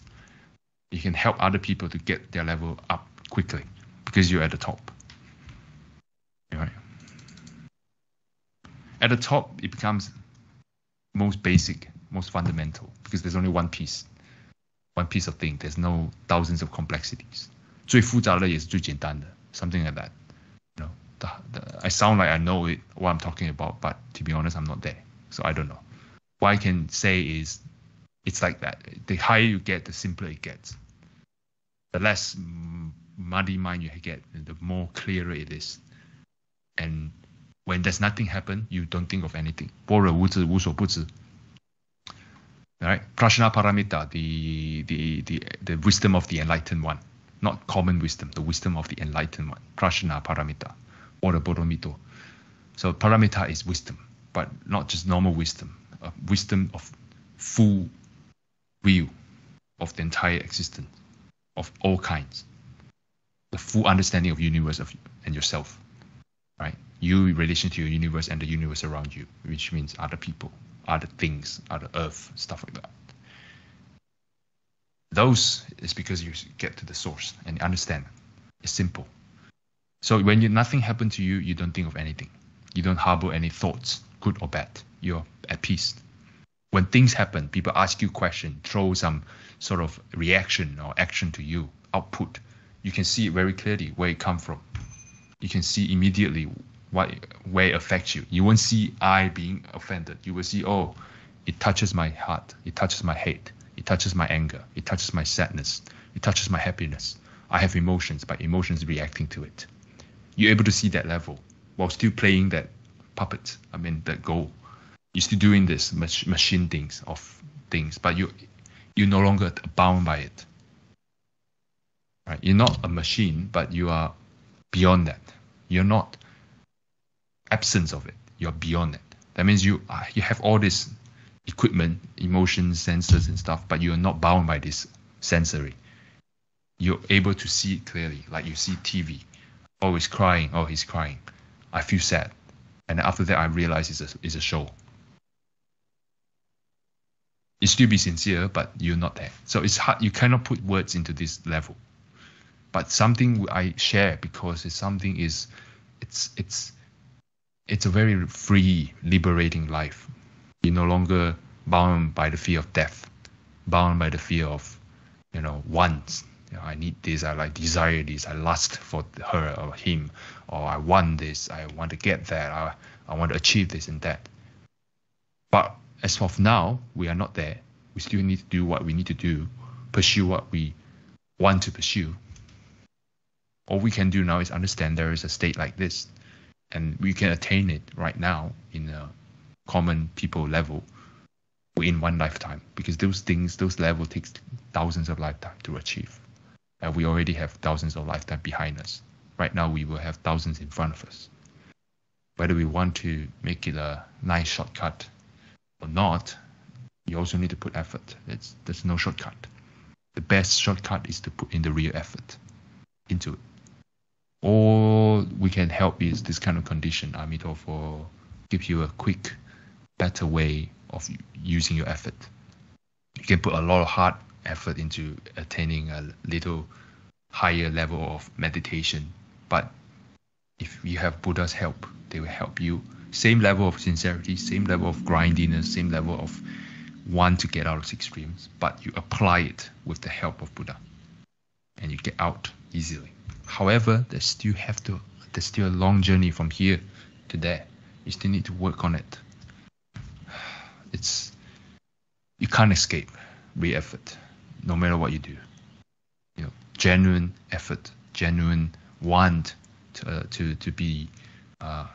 You can help other people to get their level up quickly because you're at the top. Right? At the top, it becomes most basic, most fundamental because there's only one piece, one piece of thing. There's no thousands of complexities. 最复杂的也是最简单的，something like that. You know, the, the, I sound like I know it, what I'm talking about, but to be honest, I'm not there, so I don't know. What I can say is, it's like that. The higher you get, the simpler it gets. The less muddy mind you get, the more clearer it is. And when there's nothing happen, you don't think of anything. 般若无知，无所不知。Right? Prajna Paramita, the, the, the, the wisdom of the enlightened one not common wisdom, the wisdom of the enlightened one, prajna paramita, or the bodhimito. So paramita is wisdom, but not just normal wisdom, a wisdom of full view of the entire existence, of all kinds, the full understanding of universe of and yourself, right? You in relation to your universe and the universe around you, which means other people, other things, other earth, stuff like that. Those is because you get to the source and understand. It's simple. So when you, nothing happened to you, you don't think of anything. You don't harbor any thoughts, good good or bad. You're at peace. When things happen, people ask you question, throw some sort of reaction or action to you, output. You can see it very clearly where it come from. You can see immediately what where it affects you. You won't see I being offended. You will see, oh, it touches my heart. It touches my hate. It touches my anger. It touches my sadness. It touches my happiness. I have emotions, but emotions reacting to it. You're able to see that level while still playing that puppet. I mean, that goal. You're still doing this mach- machine things of things, but you you're no longer bound by it. Right? You're not a machine, but you are beyond that. You're not absence of it. You're beyond it. That means you uh, you have all this equipment, emotions, sensors, and stuff, but you're not bound by this sensory. You're able to see it clearly, like you see TV. Oh, he's crying. Oh, he's crying. I feel sad. And after that, I realize it's a, it's a show. You still be sincere, but you're not there. So it's hard. You cannot put words into this level. But something I share because it's something is, it's it's, it's a very free, liberating life. You're no longer bound by the fear of death, bound by the fear of, you know, wants. You know, I need this. I like desire this. I lust for her or him, or I want this. I want to get that. I I want to achieve this and that. But as of now, we are not there. We still need to do what we need to do, pursue what we want to pursue. All we can do now is understand there is a state like this, and we can attain it right now in a common people level in one lifetime because those things, those level takes thousands of lifetime to achieve. And we already have thousands of lifetime behind us. Right now, we will have thousands in front of us. Whether we want to make it a nice shortcut or not, you also need to put effort. It's, there's no shortcut. The best shortcut is to put in the real effort into it. All we can help is this kind of condition. Amitabha give you a quick, better way of using your effort. You can put a lot of hard effort into attaining a little higher level of meditation, but if you have Buddha's help, they will help you. Same level of sincerity, same level of grindiness, same level of want to get out of six extremes, but you apply it with the help of Buddha, and you get out easily. However, there's still have to there's still a long journey from here to there. You still need to work on it. It's you can't escape real effort, no matter what you do. You know, genuine effort, genuine want to uh, to to be uh,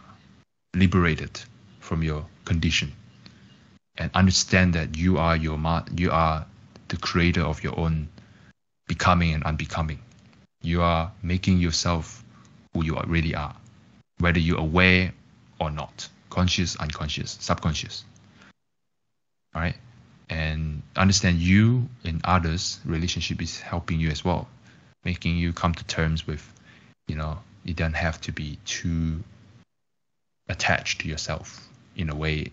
liberated from your condition, and understand that you are your you are the creator of your own becoming and unbecoming. You are making yourself who you really are, whether you're aware or not, conscious, unconscious, subconscious. All right, and understand you and others relationship is helping you as well, making you come to terms with, you know, you don't have to be too attached to yourself in a way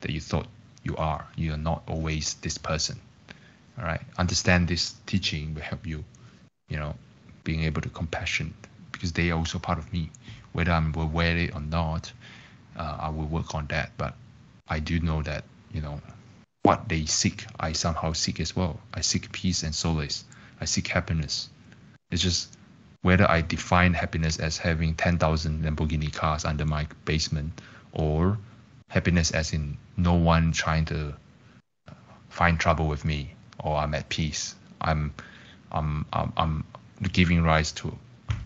that you thought you are. You are not always this person. All right. Understand this teaching will help you, you know, being able to compassion because they are also part of me. Whether I'm aware it or not, uh, I will work on that. But I do know that, you know, what they seek, I somehow seek as well. I seek peace and solace. I seek happiness. It's just whether I define happiness as having 10,000 Lamborghini cars under my basement or happiness as in no one trying to uh, find trouble with me or I'm at peace. I'm, I'm, I'm, I'm giving rise to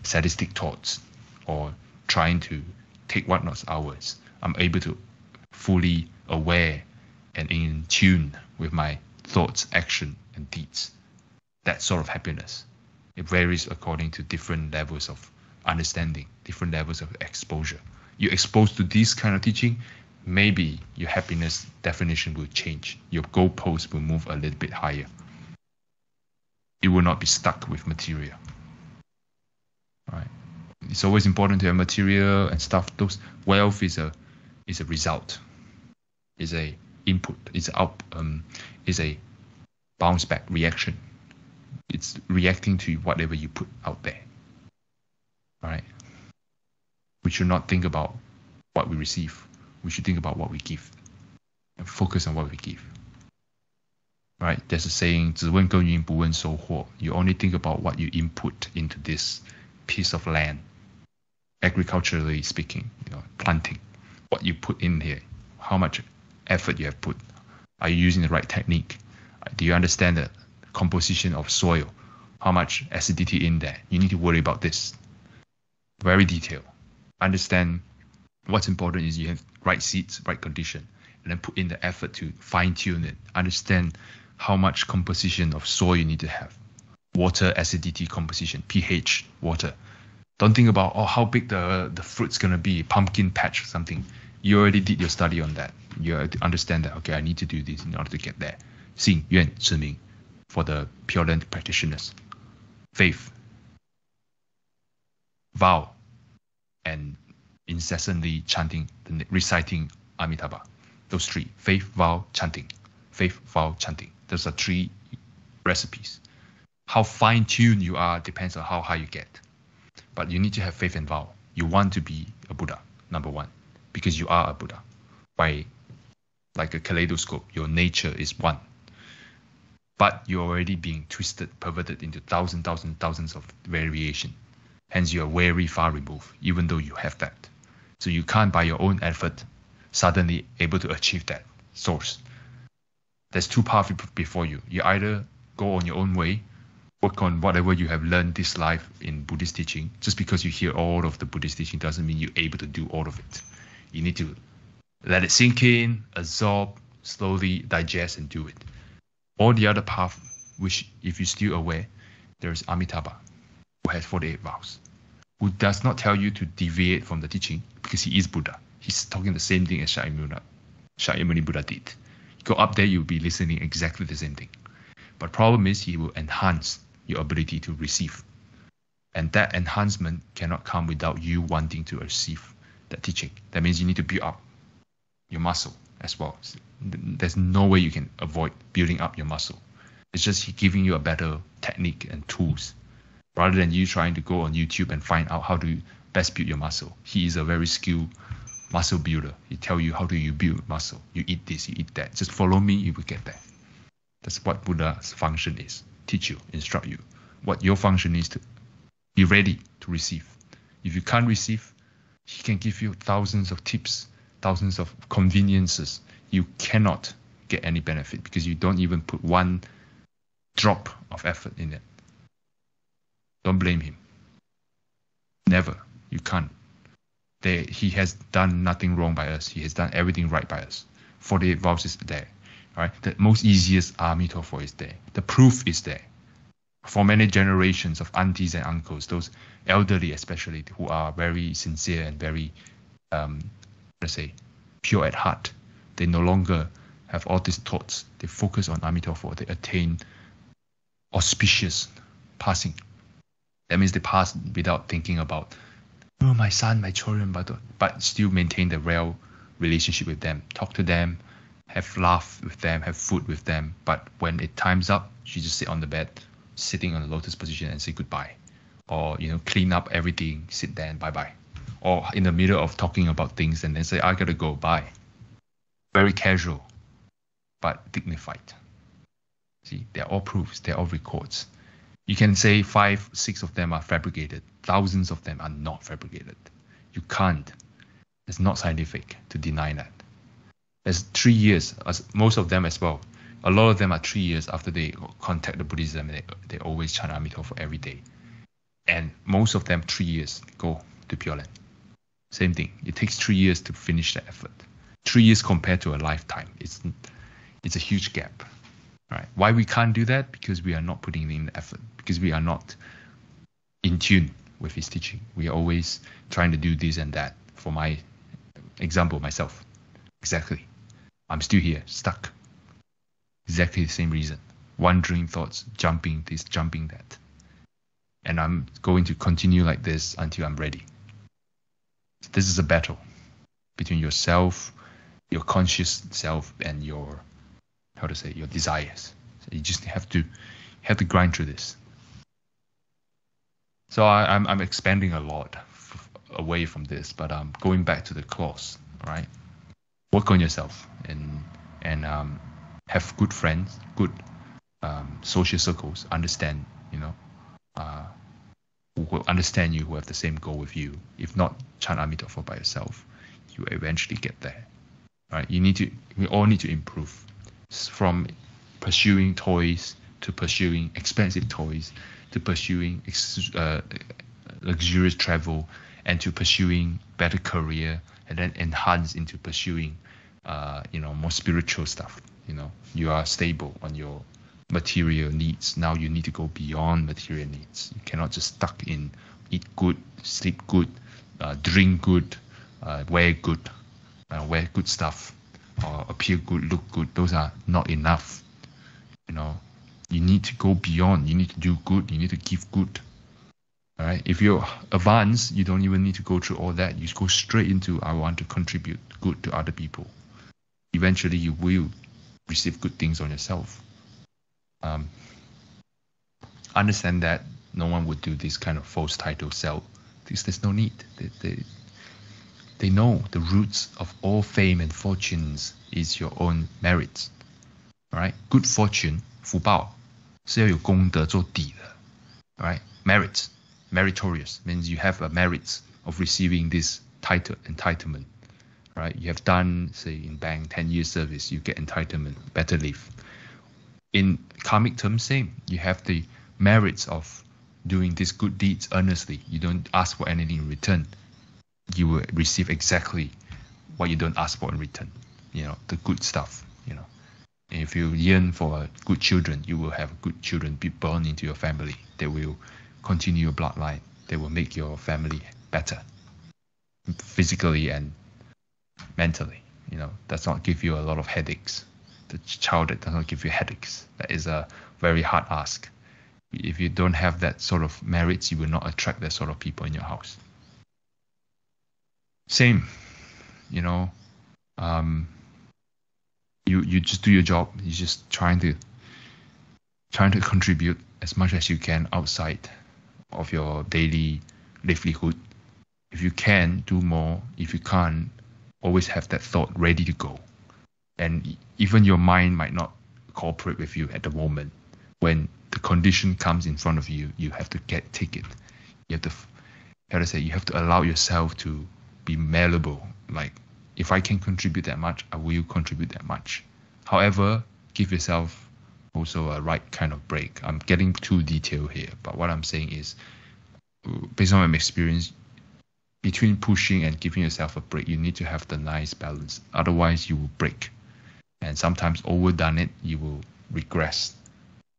sadistic thoughts or trying to take what not ours. I'm able to fully aware and in tune with my thoughts, action, and deeds. That sort of happiness. It varies according to different levels of understanding, different levels of exposure. You're exposed to this kind of teaching, maybe your happiness definition will change. Your goalpost will move a little bit higher. You will not be stuck with material. Right. It's always important to have material and stuff. Those wealth is a is a result. Is a input. Is out. Um, is a bounce back reaction It's reacting to whatever you put out there. Right. We should not think about what we receive we should think about what we give and focus on what we give. Right? There's a saying, 只问耕耘不问收获. You only think about what you input into this piece of land, agriculturally speaking, you know, planting, what you put in here, how much effort you have put. Are you using the right technique? Do you understand the composition of soil? How much acidity in there? You need to worry about this. Very detailed. Understand what's important is you have right seeds, right condition, and then put in the effort to fine tune it. Understand how much composition of soil you need to have. Water acidity composition, pH, water. Don't think about oh how big the the fruit's gonna be, pumpkin patch or something. You already did your study on that. You understand that okay, I need to do this in order to get there. 信愿之名 For the Pure Land practitioners. Faith, vow, and incessantly chanting, reciting Amitabha. Those three faith, vow, chanting. Faith, vow, chanting. Those are three recipes. How fine tuned you are depends on how high you get. But you need to have faith and vow. You want to be a Buddha, number one, because you are a Buddha. By like a kaleidoscope, your nature is one. But you're already being twisted, perverted into thousands, thousands, thousands of variation. Hence, you are very far removed, even though you have that. So you can't, by your own effort, suddenly able to achieve that source. There's two paths before you. You either go on your own way, work on whatever you have learned this life in Buddhist teaching. Just because you hear all of the Buddhist teaching doesn't mean you're able to do all of it. You need to let it sink in, absorb, slowly digest, and do it. All the other path, which if you're still aware, there is Amitabha, who has 48 vows who does not tell you to deviate from the teaching because he is Buddha. He's talking the same thing as Shakyamuni Buddha did. You go up there, you'll be listening exactly the same thing. But problem is he will enhance your ability to receive. And that enhancement cannot come without you wanting to receive that teaching. That means you need to build up your muscle as well. There's no way you can avoid building up your muscle. It's just giving you a better technique and tools rather than you trying to go on YouTube and find out how to best build your muscle. He is a very skilled muscle builder. He tell you how do you build muscle. You eat this, you eat that. Just follow me, you will get there. That's what Buddha's function is. Teach you, instruct you. What your function is to be ready to receive. If you can't receive, he can give you thousands of tips, thousands of conveniences. You cannot get any benefit because you don't even put one drop of effort in it. Don't blame him. Never. You can't. They, he has done nothing wrong by us. He has done everything right by us. 48 vows is there. Right? The most easiest Amitabha is there. The proof is there. For many generations of aunties and uncles, those elderly especially, who are very sincere and very, um, let's say, pure at heart, they no longer have all these thoughts. They focus on Amitabha. They attain auspicious passing that means they pass without thinking about, oh, my son, my children, but, but still maintain the real relationship with them. Talk to them, have laugh with them, have food with them. But when it time's up, you just sit on the bed, sitting on the lotus position and say goodbye. Or, you know, clean up everything, sit there and bye bye. Or in the middle of talking about things and then say, I gotta go, bye. Very casual, but dignified. See, they're all proofs, they're all records. You can say five, six of them are fabricated. Thousands of them are not fabricated. You can't. It's not scientific to deny that. There's three years, as most of them as well. A lot of them are three years after they contact the Buddhism. They, they always chant Amitabha for every day. And most of them, three years, go to Pure Land. Same thing. It takes three years to finish the effort. Three years compared to a lifetime. It's, it's a huge gap. Right? Why we can't do that? Because we are not putting in the effort. Because we are not in tune with his teaching. We are always trying to do this and that. For my example, myself, exactly. I'm still here, stuck. Exactly the same reason. Wandering thoughts, jumping this, jumping that. And I'm going to continue like this until I'm ready. This is a battle between yourself, your conscious self, and your how to say your desires. So you just have to have to grind through this. So I, am I'm, I'm expanding a lot f- away from this, but I'm going back to the clause, right? work on yourself and and um, have good friends, good um, social circles. Understand, you know, uh, who will understand you, who have the same goal with you. If not, chant Amitabha by yourself, you eventually get there. Right? You need to. We all need to improve. From pursuing toys to pursuing expensive toys to pursuing uh, luxurious travel and to pursuing better career and then enhance into pursuing uh, you know more spiritual stuff you know you are stable on your material needs. Now you need to go beyond material needs. You cannot just stuck in eat good sleep good uh, drink good uh, wear good uh, wear good stuff or appear good look good. Those are not enough. You know you need to go beyond. You need to do good. You need to give good. All right if you're advanced you don't even need to go through all that. You go straight into i want to contribute good to other people. Eventually you will receive good things on yourself um, understand that no one would do this kind of false title sell because there's no need they, they, they know the roots of all fame and fortunes is your own merits all right good fortune 福报是要有功德做底的 all right merits meritorious means you have a merit of receiving this title entitlement right you have done say in bank 10 years service you get entitlement better leave in karmic terms same you have the merits of doing these good deeds earnestly you don't ask for anything in return you will receive exactly what you don't ask for in return you know the good stuff you know if you yearn for good children you will have good children be born into your family they will continue your bloodline. They will make your family better, physically and mentally. You know, does not give you a lot of headaches. The child that does not give you headaches. That is a very hard ask. If you don't have that sort of merits, you will not attract that sort of people in your house. Same, you know, um, you you just do your job. You're just trying to trying to contribute as much as you can outside of your daily livelihood. If you can, do more. If you can't, always have that thought ready to go. And even your mind might not cooperate with you at the moment. When the condition comes in front of you, you have to get take it. You have to, how to say, you have to allow yourself to be malleable. Like, if I can contribute that much, I will contribute that much. However, give yourself also a right kind of break. I'm getting too detailed here, but what I'm saying is, based on my experience, between pushing and giving yourself a break, you need to have the nice balance. Otherwise, you will break, and sometimes overdone it, you will regress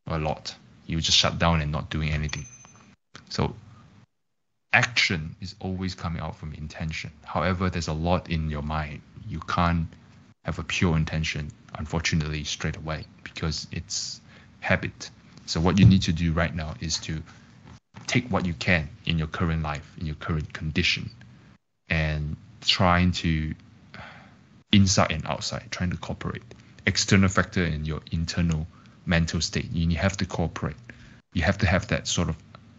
a lot. You just shut down and not doing anything. So action is always coming out from intention. However, there's a lot in your mind. You can't have a pure intention, unfortunately, straight away because it's habit. So what you need to do right now is to take what you can in your current life, in your current condition, and trying to inside and outside, trying to cooperate. External factor in your internal mental state. You have to cooperate. You have to have that sort of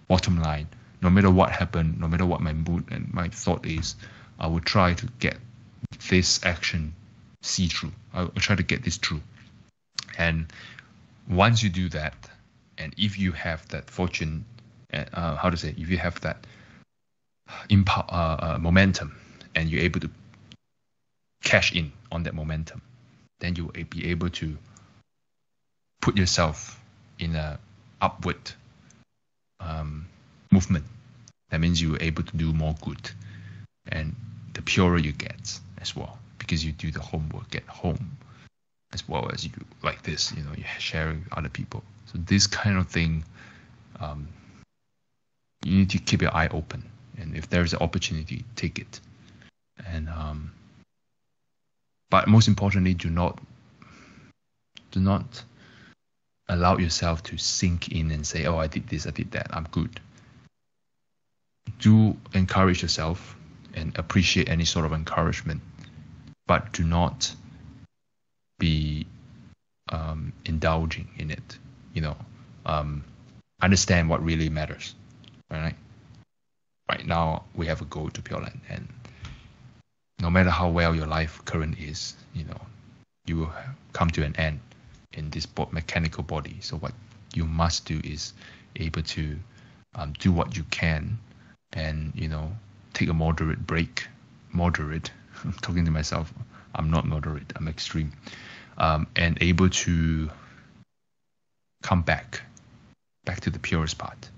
bottom line. No matter what happened, no matter what my mood and my thought is, I will try to get this action see through. I'll try to get this through. And once you do that, and if you have that fortune, uh, how to say, if you have that impo- uh, uh, momentum, and you're able to cash in on that momentum, then you will be able to put yourself in a upward um, movement. That means you are able to do more good, and the purer you get as well because you do the homework at home as well as you like this you know you're sharing with other people. So this kind of thing um, you need to keep your eye open. And if there's an opportunity take it. And um, but most importantly do not do not allow yourself to sink in and say oh i did this i did that i'm good do encourage yourself and appreciate any sort of encouragement but do not be um, indulging in it. You know, um, understand what really matters. Right. Right now we have a goal to Pure Land, and no matter how well your life current is, you know, you will come to an end in this mechanical body. So what you must do is able to um, do what you can and you know take a moderate break. Moderate? I'm talking to myself. I'm not moderate. I'm extreme. Um, and able to come back back to the purest part.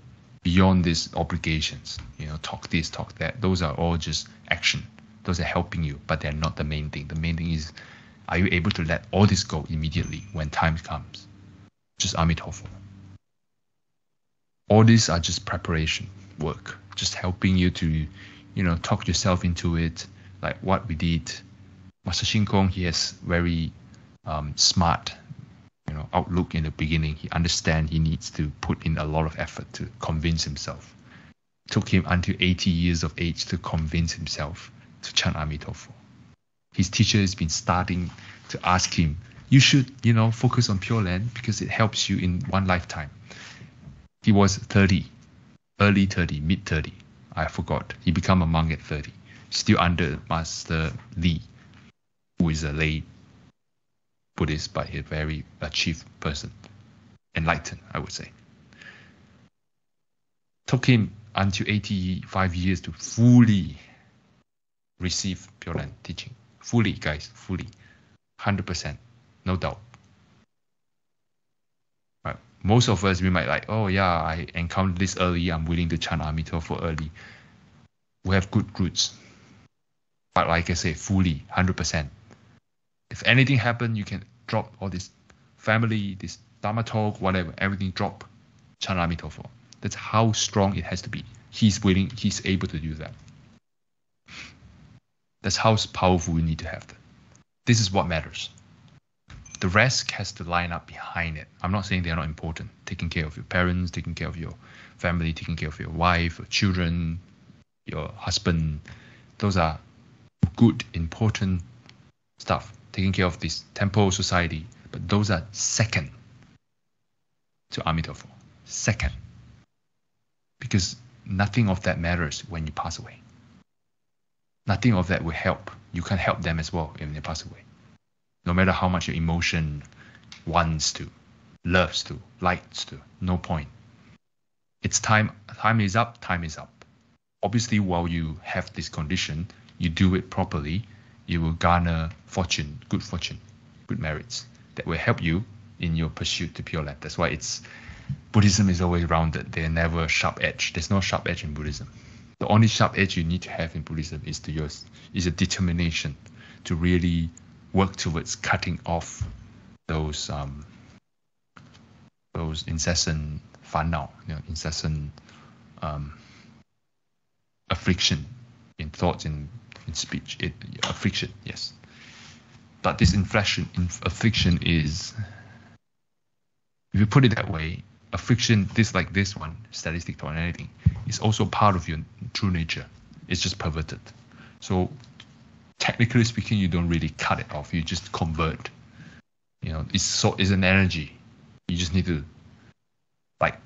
Beyond these obligations you know talk this talk that. Those are all just action those are helping you but they're not the main thing the main thing is are you able to let all this go immediately when time comes just Amitabha all these are just preparation work, just helping you to, you know, talk yourself into it, like what we did. Master Chin Kung, he has very um, smart, you know, outlook in the beginning. He understands he needs to put in a lot of effort to convince himself. took him until 80 years of age to convince himself to chant Amitabha. His teacher has been starting to ask him, you should, you know, focus on Pure Land because it helps you in one lifetime. He was 30, early 30, mid 30. I forgot. He became a monk at 30, still under Master Li, who is a lay Buddhist, but a very achieved person, enlightened, I would say. Took him until 85 years to fully receive Pure Land teaching. Fully, guys, fully. 100%, no doubt most of us we might like, oh yeah, I encountered this early. I'm willing to chant Amitabha early. We have good roots, but like I say, fully, hundred percent. If anything happen, you can drop all this family, this dharma talk, whatever, everything drop, chant Amitabha. That's how strong it has to be. He's willing. He's able to do that. That's how powerful we need to have that. This is what matters the rest has to line up behind it. I'm not saying they're not important. Taking care of your parents, taking care of your family, taking care of your wife, your children, your husband, those are good, important stuff. Taking care of this temple society, but those are second to Amitabha. Second. Because nothing of that matters when you pass away. Nothing of that will help. You can't help them as well when they pass away no matter how much your emotion wants to, loves to, likes to, no point. It's time, time is up, time is up. Obviously, while you have this condition, you do it properly, you will garner fortune, good fortune, good merits that will help you in your pursuit to pure land. That's why it's Buddhism is always rounded. They're never sharp edge. There's no sharp edge in Buddhism. The only sharp edge you need to have in Buddhism is to is a determination to really work towards cutting off those um, those incessant 烦恼, you know, incessant um, affliction in thoughts, in, in speech, it, affliction, yes. But this inflection, affliction is, if you put it that way, affliction, this like this one, statistic or anything, is also part of your true nature. It's just perverted. So technically speaking, you don't really cut it off. You just convert. You know, it's so it's an energy. You just need to like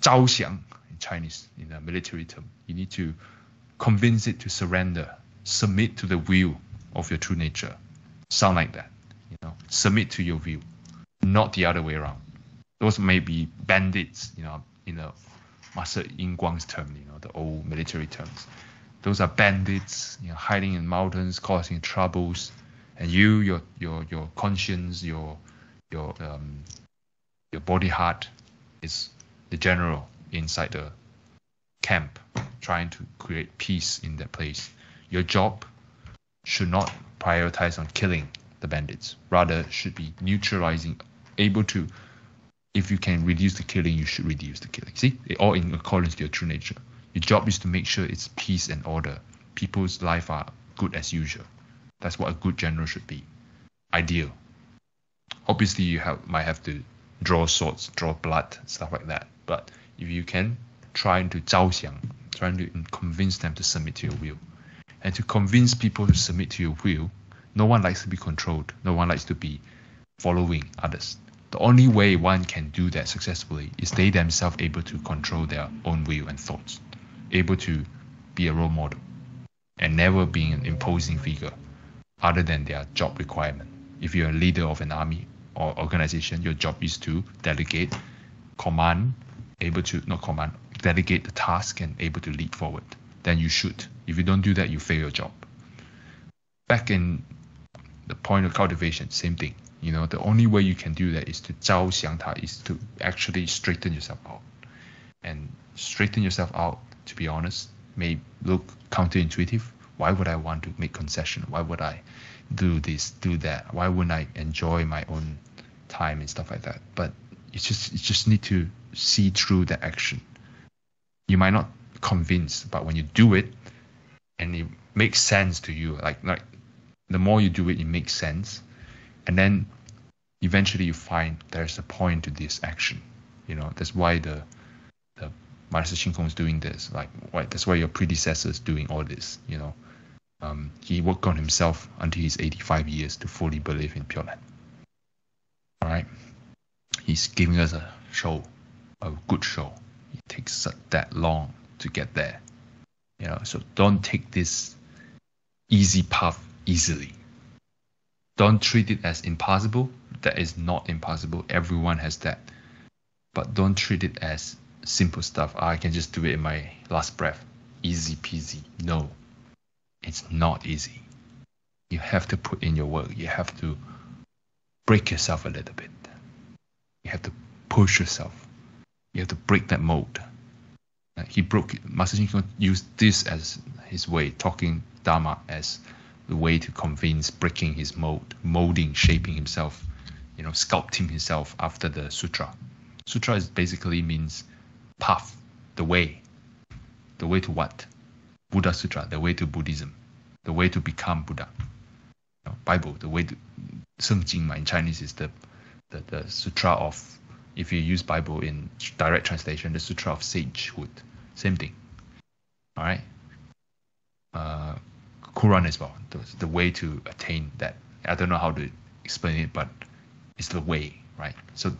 招降 in Chinese in a military term. You need to convince it to surrender, submit to the will of your true nature. Sound like that. You know, submit to your will, not the other way around. Those may be bandits, you know, in a Master Yin Guang's term, you know, the old military terms those are bandits, you know, hiding in mountains, causing troubles, and you, your your your conscience, your your um, your bodhi heart is the general inside the camp, trying to create peace in that place. Your job should not prioritize on killing the bandits, rather should be neutralizing, able to. If you can reduce the killing, you should reduce the killing. See, it all in accordance to your true nature. Your job is to make sure it's peace and order. People's life are good as usual. That's what a good general should be. Ideal. Obviously, you have, might have to draw swords, draw blood, stuff like that. But if you can, try to 招降, trying to convince them to submit to your will. And to convince people to submit to your will, no one likes to be controlled. No one likes to be following others. The only way one can do that successfully is they themselves able to control their own will and thoughts able to be a role model. and never being an imposing figure other than their job requirement. If you're a leader of an army or organization, your job is to delegate, command, able to not command, delegate the task and able to lead forward. Then you should. If you don't do that, you fail your job. Back in the point of cultivation, same thing. You know, the only way you can do that is to 招降他, is to actually straighten yourself out. And straighten yourself out, to be honest, may look counterintuitive. Why would I want to make concession? Why would I do this, do that? Why wouldn't I enjoy my own time and stuff like that? But you just you just need to see through the action. You might not convince, but when you do it and it makes sense to you, like like the more you do it, it makes sense. And then eventually you find there's a point to this action. You know, that's why the the Master Chin Kung is doing this. Like why that's why your predecessors doing all this, you know. Um, he worked on himself until he's 85 years to fully believe in Pure Land. All right, he's giving us a show, a good show. It takes that long to get there, you know. So don't take this easy path easily. Don't treat it as impossible. That is not impossible. Everyone has that. But don't treat it as simple stuff. Ah, I can just do it in my last breath. Easy peasy. No, it's not easy. You have to put in your work. You have to break yourself a little bit. You have to push yourself. You have to break that mold. He broke Master Chin Kung used this as his way, talking Dharma as the way to convince breaking his mold, molding, shaping himself, you know, sculpting himself after the sutra. Sutra is basically means path, the way. The way to what? Buddha Sutra, the way to Buddhism, the way to become Buddha. You know, Bible, the way to 圣经 in Chinese is the, the, the sutra of, if you use Bible in direct translation, the sutra of sagehood. Same thing. All right. Uh, Quran as well, the, the way to attain that. I don't know how to explain it, but it's the way, right? So,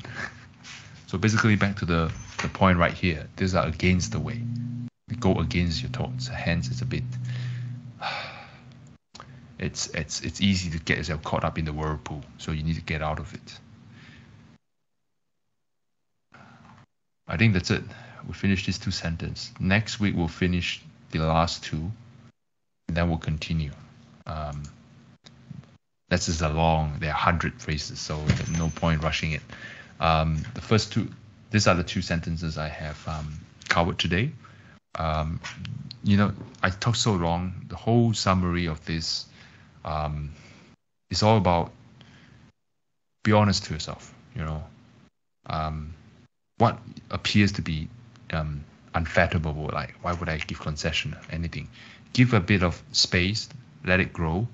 so basically, back to the the point right here. These are against the way. They go against your thoughts. Hence, it's a bit. It's it's it's easy to get yourself caught up in the whirlpool. So you need to get out of it. I think that's it. We finished these two sentences. Next week we'll finish the last two then we'll continue. Um, this is a long, there are 100 phrases, so no point rushing it. Um, the first two, these are the two sentences I have um, covered today. Um, you know, I talked so long. The whole summary of this um, is all about be honest to yourself. You know, um, what appears to be um, unfathomable, like why would I give concession anything? Give a bit of space, let it grow,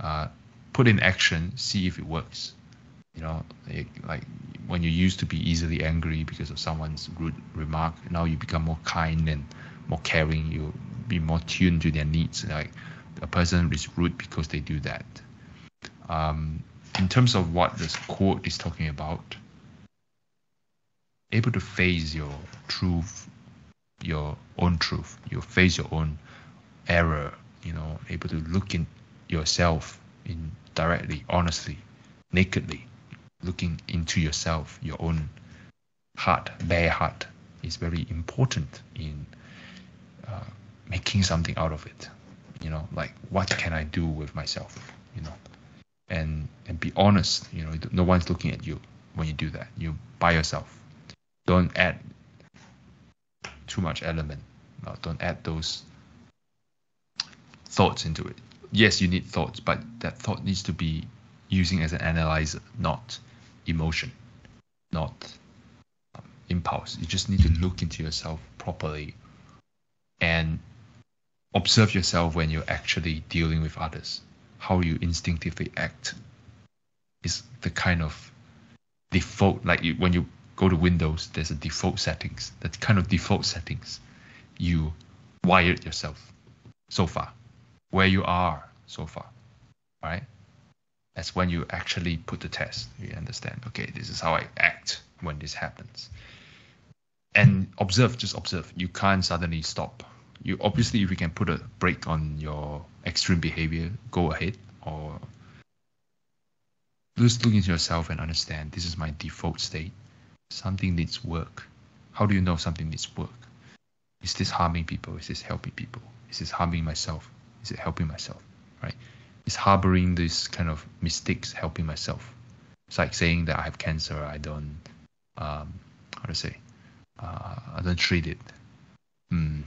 uh, put in action, see if it works. You know, like, like when you used to be easily angry because of someone's rude remark, now you become more kind and more caring. You be more tuned to their needs. Like a person is rude because they do that. Um, in terms of what this quote is talking about, able to face your truth, your own truth, you face your own error, you know, able to look in yourself in directly, honestly, nakedly, looking into yourself, your own heart, bare heart, is very important in uh, making something out of it. You know, like what can I do with myself? You know, and and be honest. You know, no one's looking at you when you do that. You by yourself. Don't add too much element. No, don't add those thoughts into it. Yes, you need thoughts, but that thought needs to be using as an analyzer, not emotion, not um, impulse. You just need to look into yourself properly and observe yourself when you're actually dealing with others. How you instinctively act is the kind of default, like you, when you go to Windows, there's a default settings. That kind of default settings you wired yourself so far where you are so far, right? That's when you actually put the test. You understand, okay, this is how I act when this happens. And observe, just observe. You can't suddenly stop. You obviously, if you can put a break on your extreme behavior, go ahead. Or just look into yourself and understand this is my default state. Something needs work. How do you know something needs work? Is this harming people? Is this helping people? Is this harming myself? Is it helping myself? Right? Is harboring this kind of mistakes helping myself? It's like saying that I have cancer. I don't, um, how to say, uh, I don't treat it. Hmm,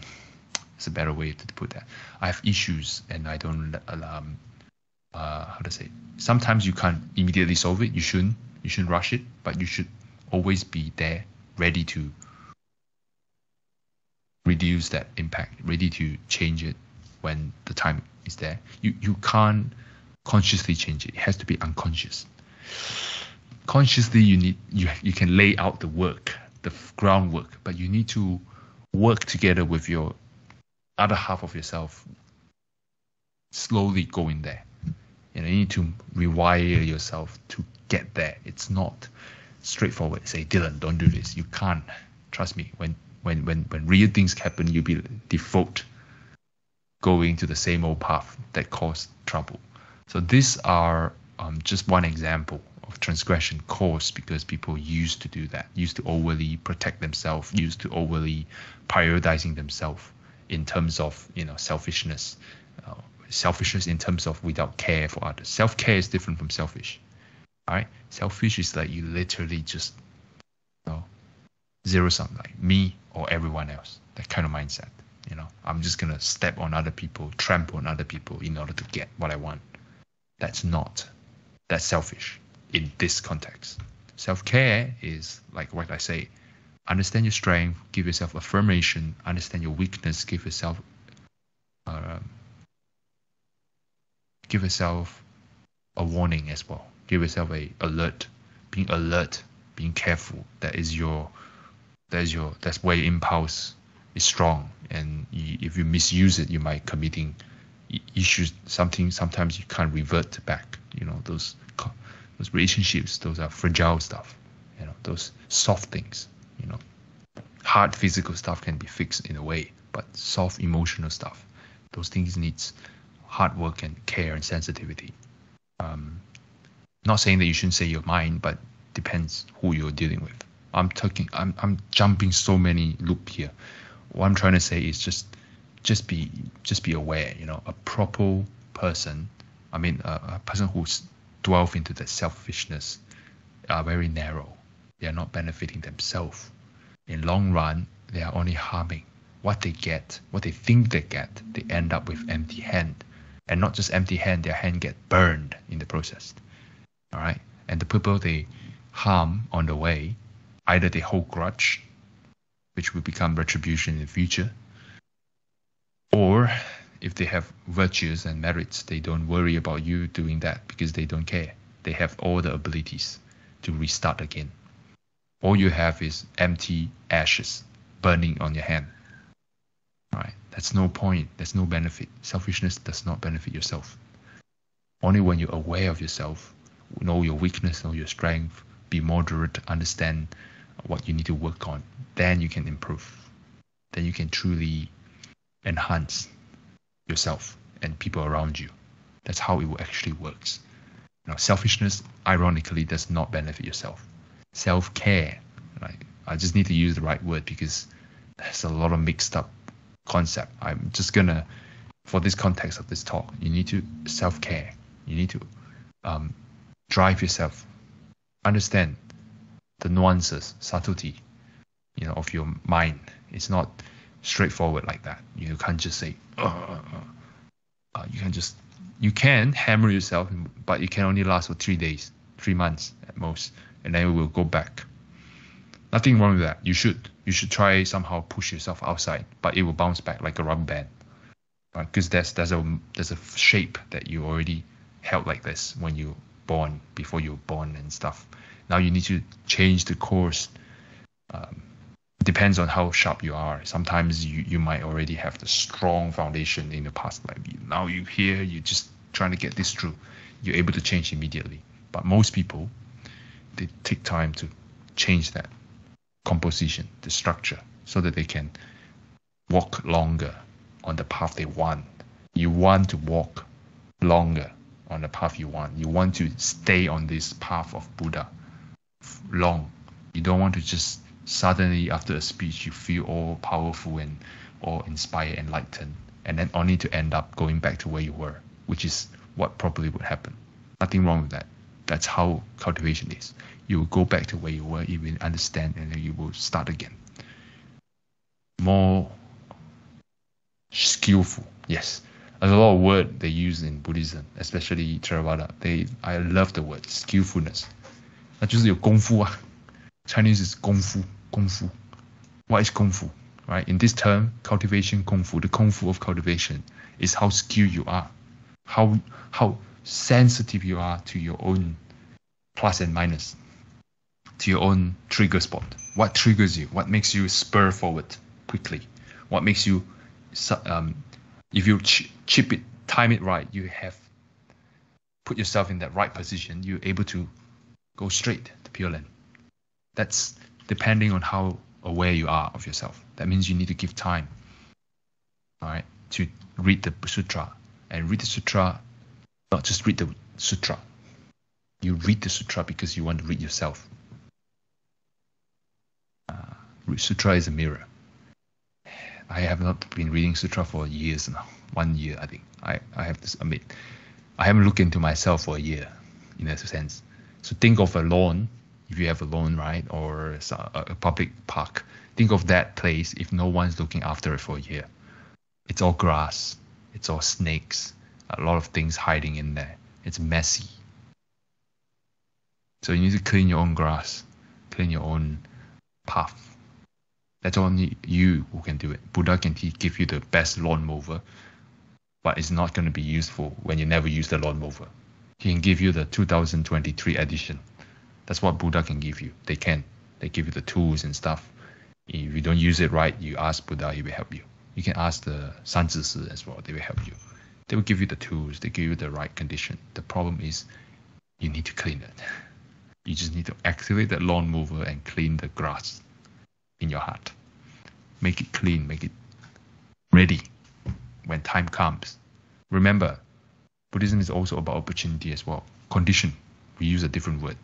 it's a better way to put that. I have issues and I don't um, uh, how to say. Sometimes you can't immediately solve it. You shouldn't. You shouldn't rush it, but you should always be there, ready to reduce that impact, ready to change it when the time is there. You you can't consciously change it. It has to be unconscious. Consciously, you need you you can lay out the work, the groundwork, but you need to work together with your other half of yourself. Slowly going there. You know, you need to rewire yourself to get there. It's not straightforward. Say, Dylan, don't do this. You can't. Trust me. When when when when real things happen, you'll be default going to the same old path that caused trouble. So these are um, just one example of transgression caused because people used to do that, used to overly protect themselves, used to overly prioritizing themselves in terms of you know selfishness, uh, selfishness in terms of without care for others. Self care is different from selfish. All right, selfish is like you literally just you know, zero sum, like me or everyone else. That kind of mindset. You know, I'm just gonna step on other people, trample on other people in order to get what I want. That's not. That's selfish in this context. Self care is like what I say. Understand your strength, give yourself affirmation. Understand your weakness, give yourself uh, give yourself a warning as well. Give yourself a alert, being alert, being careful. That is your, that is your, that's where your impulse is strong. And if you misuse it, you might committing issues. Something sometimes you can't revert back. You know those those relationships. Those are fragile stuff. You know those soft things. You know, hard physical stuff can be fixed in a way, but soft emotional stuff, those things needs hard work and care and sensitivity. Um, not saying that you shouldn't say your mind, but depends who you're dealing with. I'm talking. I'm I'm jumping so many loop here. What I'm trying to say is just just be just be aware. You know, a proper person. I mean, a, a person who's dwells into the selfishness are very narrow. They are not benefiting themselves. In long run, they are only harming what they get, what they think they get. They end up with empty hand and not just empty hand, their hand get burned in the process. All right, and the people they harm on the way, either they hold grudge, which will become retribution in the future, or if they have virtues and merits, they don't worry about you doing that because they don't care. They have all the abilities to restart again. All you have is empty ashes burning on your hand. Right. That's no point. There's no benefit. Selfishness does not benefit yourself. Only when you're aware of yourself, know your weakness, know your strength, be moderate, understand what you need to work on, then you can improve. Then you can truly enhance yourself and people around you. That's how it actually works. You know, selfishness, ironically, does not benefit yourself. Self-care, right? I just need to use the right word because there's a lot of mixed up concept. I'm just gonna, for this context of this talk, you need to self care. You need to um, drive yourself, understand the nuances, subtlety, you know, of your mind. It's not straightforward like that. You can't just say, uh, uh, uh. you can just, you can hammer yourself, but it can only last for three days, three months at most, and then it will go back. Nothing wrong with that. You should you should try somehow push yourself outside, but it will bounce back like a rubber band. Because there's there's a there's a shape that you already held like this when you born before you were born and stuff. Now you need to change the course. Um, depends on how sharp you are. Sometimes you, you might already have the strong foundation in the past life. Now you here, you're just trying to get this through. You're able to change immediately. But most people, they take time to change that composition, the structure, so that they can walk longer on the path they want. You want to walk longer on the path you want. You want to stay on this path of Buddha long. You don't want to just suddenly after a speech you feel all powerful and all inspired, enlightened, and then only to end up going back to where you were, which is what probably would happen. Nothing wrong with that. That's how cultivation is. You will go back to where you were, you will understand, and then you will start again. More skillful, yes. There's a lot of word they use in Buddhism, especially Theravada. They, I love the word skillfulness. 那就是有功夫啊。Chinese is 功夫，功夫。What is 功夫? Right? In this term, cultivation 功夫, the 功夫 of cultivation is how skilled you are, how how sensitive you are to your own plus and minus, to your own trigger spot. What triggers you? What makes you spur forward quickly? What makes you, um, if you ch- chip it, time it right, you have put yourself in that right position, you're able to go straight to Pure Land. That's depending on how aware you are of yourself. That means you need to give time, all right, to read the sutra and read the sutra, not just read the sutra. You read the sutra because you want to read yourself. Uh, sutra is a mirror. I have not been reading sutra for years now. One year, I think. I, I have to admit, I haven't looked into myself for a year, in a sense. So think of a lawn, if you have a lawn, right, or a public park. Think of that place if no one's looking after it for a year. It's all grass, it's all snakes, a lot of things hiding in there. It's messy. So you need to clean your own grass, clean your own path. That's only you who can do it. Buddha can give you the best lawn mower, but it's not going to be useful when you never use the lawn mower. He can give you the 2023 edition. That's what Buddha can give you. They can. They give you the tools and stuff. If you don't use it right, you ask Buddha, he will help you. You can ask the Sangha as well. They will help you. They will give you the tools. They give you the right condition. The problem is you need to clean it. You just need to activate that lawn mower and clean the grass in your heart. Make it clean. Make it ready when time comes. Remember, Buddhism is also about opportunity as well. Condition, we use a different word.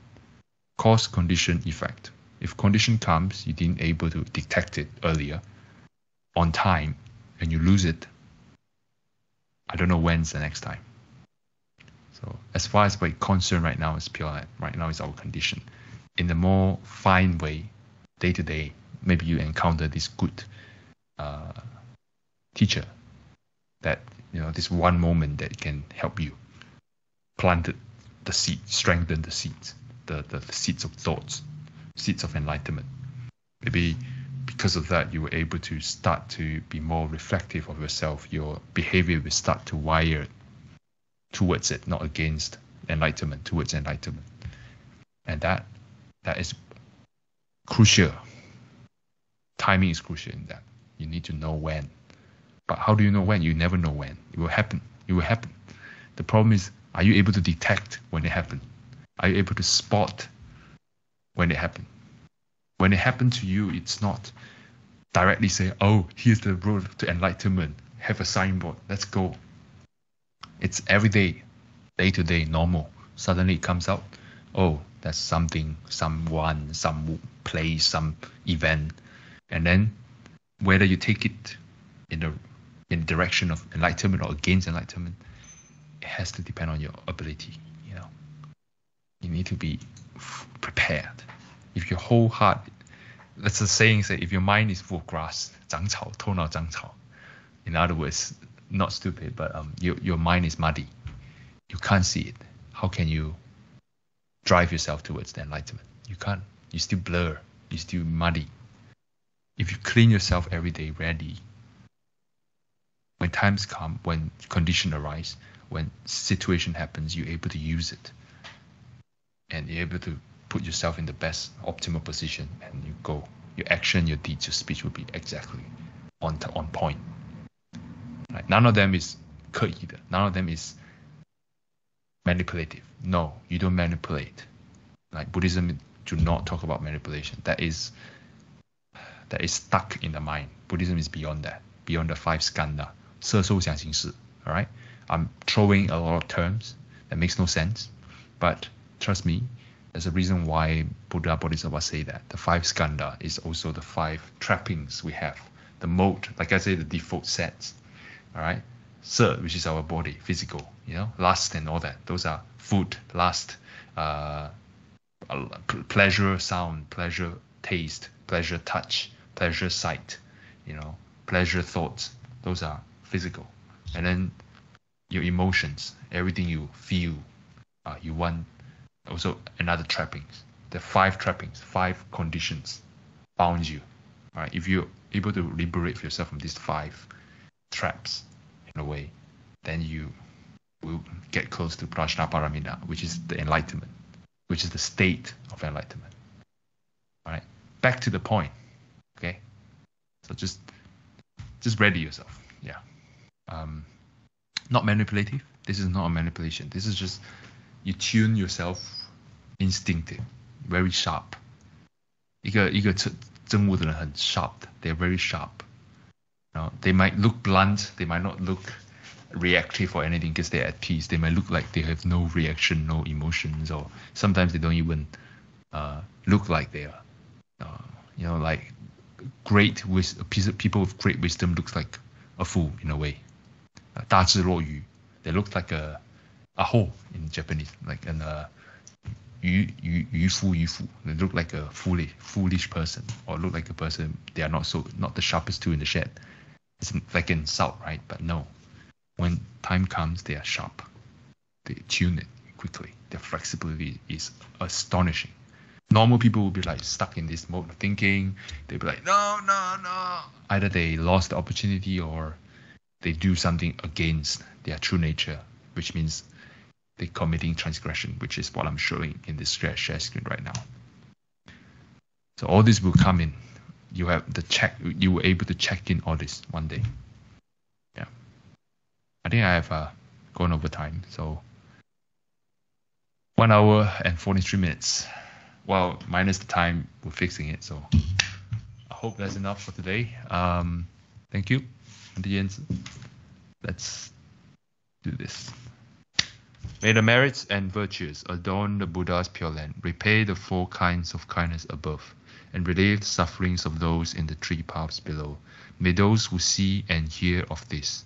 Cause, condition, effect. If condition comes, you didn't able to detect it earlier, on time, and you lose it, I don't know when's the next time. So as far as we're concerned right now is pure right now is our condition. In the more fine way, day to day, maybe you encounter this good uh, teacher that you know this one moment that can help you plant the seed, strengthen the seeds, the, the, the seeds of thoughts, seeds of enlightenment. Maybe because of that, you were able to start to be more reflective of yourself. Your behavior will start to wire towards it, not against enlightenment, towards enlightenment. And that that is crucial. Timing is crucial in that. You need to know when. But how do you know when? You never know when. It will happen. It will happen. The problem is, are you able to detect when it happens? Are you able to spot when it happens? When it happens to you, it's not directly say, oh, here's the road to enlightenment. Have a signboard. Let's go. It's every day, day to day, normal. Suddenly it comes out, oh, that's something, someone, some place, some event. And then whether you take it in the in direction of enlightenment or against enlightenment, it has to depend on your ability. You know, you need to be prepared. If your whole heart, that's the saying say, if your mind is full of grass, 长草,头脑长草. In other words, not stupid, but um, your your mind is muddy. You can't see it. How can you drive yourself towards the enlightenment? You can't. You still blur. You still muddy. If you clean yourself every day, ready, when times come, when condition arise, when situation happens, you're able to use it, and you're able to put yourself in the best optimal position, and you go. Your action, your deeds, your speech will be exactly on t- on point. Right? None of them is 刻意的，none of them is manipulative. No, you don't manipulate. Like Buddhism do not talk about manipulation. That is that is stuck in the mind. Buddhism is beyond that, beyond the five skandha. 色受想行识. All right, I'm throwing a lot of terms that makes no sense, but trust me, there's a reason why Buddha Bodhisattva say that the five skandha is also the five trappings we have, the mode, like I say, the default sets. All right, sir, which is our body, physical, you know, lust and all that. Those are food, lust, uh, uh pleasure, sound, pleasure, taste, pleasure, touch, pleasure, sight, you know, pleasure, thoughts. Those are physical. And then your emotions, everything you feel, uh, you want, also another trappings. The five trappings, five conditions bound you. Right, if you're able to liberate yourself from these five traps in a way, then you will get close to Prajnaparamita, which is the enlightenment, which is the state of enlightenment. All right, back to the point. Okay, so just just ready yourself. Yeah Um, not manipulative. This is not a manipulation. This is just you tune yourself instinctive, very sharp. 一个一个真悟的人很 sharp They're very sharp. You know, they might look blunt. They might not look reactive or anything because they're at peace. They might look like they have no reaction, no emotions, or sometimes they don't even uh, look like they are. Uh, you know, like great wis- people with great wisdom looks like a fool in a way. 大智若愚. They look like a a hole in Japanese, like an uh, 愚愚愚夫愚妇. They look like a foolish foolish person, or look like a person they are not so not the sharpest tool in the shed. It's like an insult, right? But no, when time comes, they are sharp. They tune it quickly. Their flexibility is astonishing. Normal people will be like stuck in this mode of thinking. They'll be like, no, no, no. Either they lost the opportunity or they do something against their true nature, which means they're committing transgression, which is what I'm showing in this share, share screen right now. So all this will come in. You have the check. You were able to check in all this one day. Yeah. I think I have uh, gone over time. So one hour and 43 minutes. Well, minus the time we're fixing it. So I hope that's enough for today. Um, thank you. Let's do this. May the merits and virtues adorn the Buddha's Pure Land, repay the four kinds of kindness above, and relieve the sufferings of those in the three paths below. May those who see and hear of this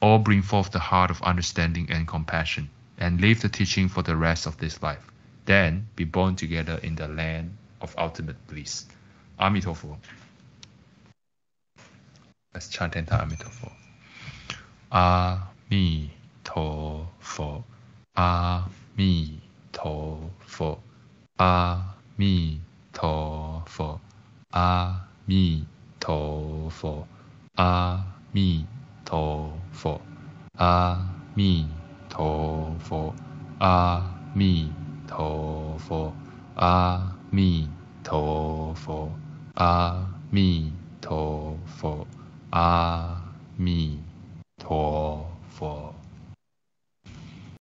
all bring forth the heart of understanding and compassion, and leave the teaching for the rest of this life. Then be born together in the land of ultimate bliss. Amitabha. Let's chant enter Amitabha. 阿弥陀佛，阿弥陀佛，阿弥陀佛，阿弥陀佛，阿弥陀佛，阿弥陀佛，阿弥陀佛，阿弥陀佛，阿弥陀佛， 阿弥。陀佛。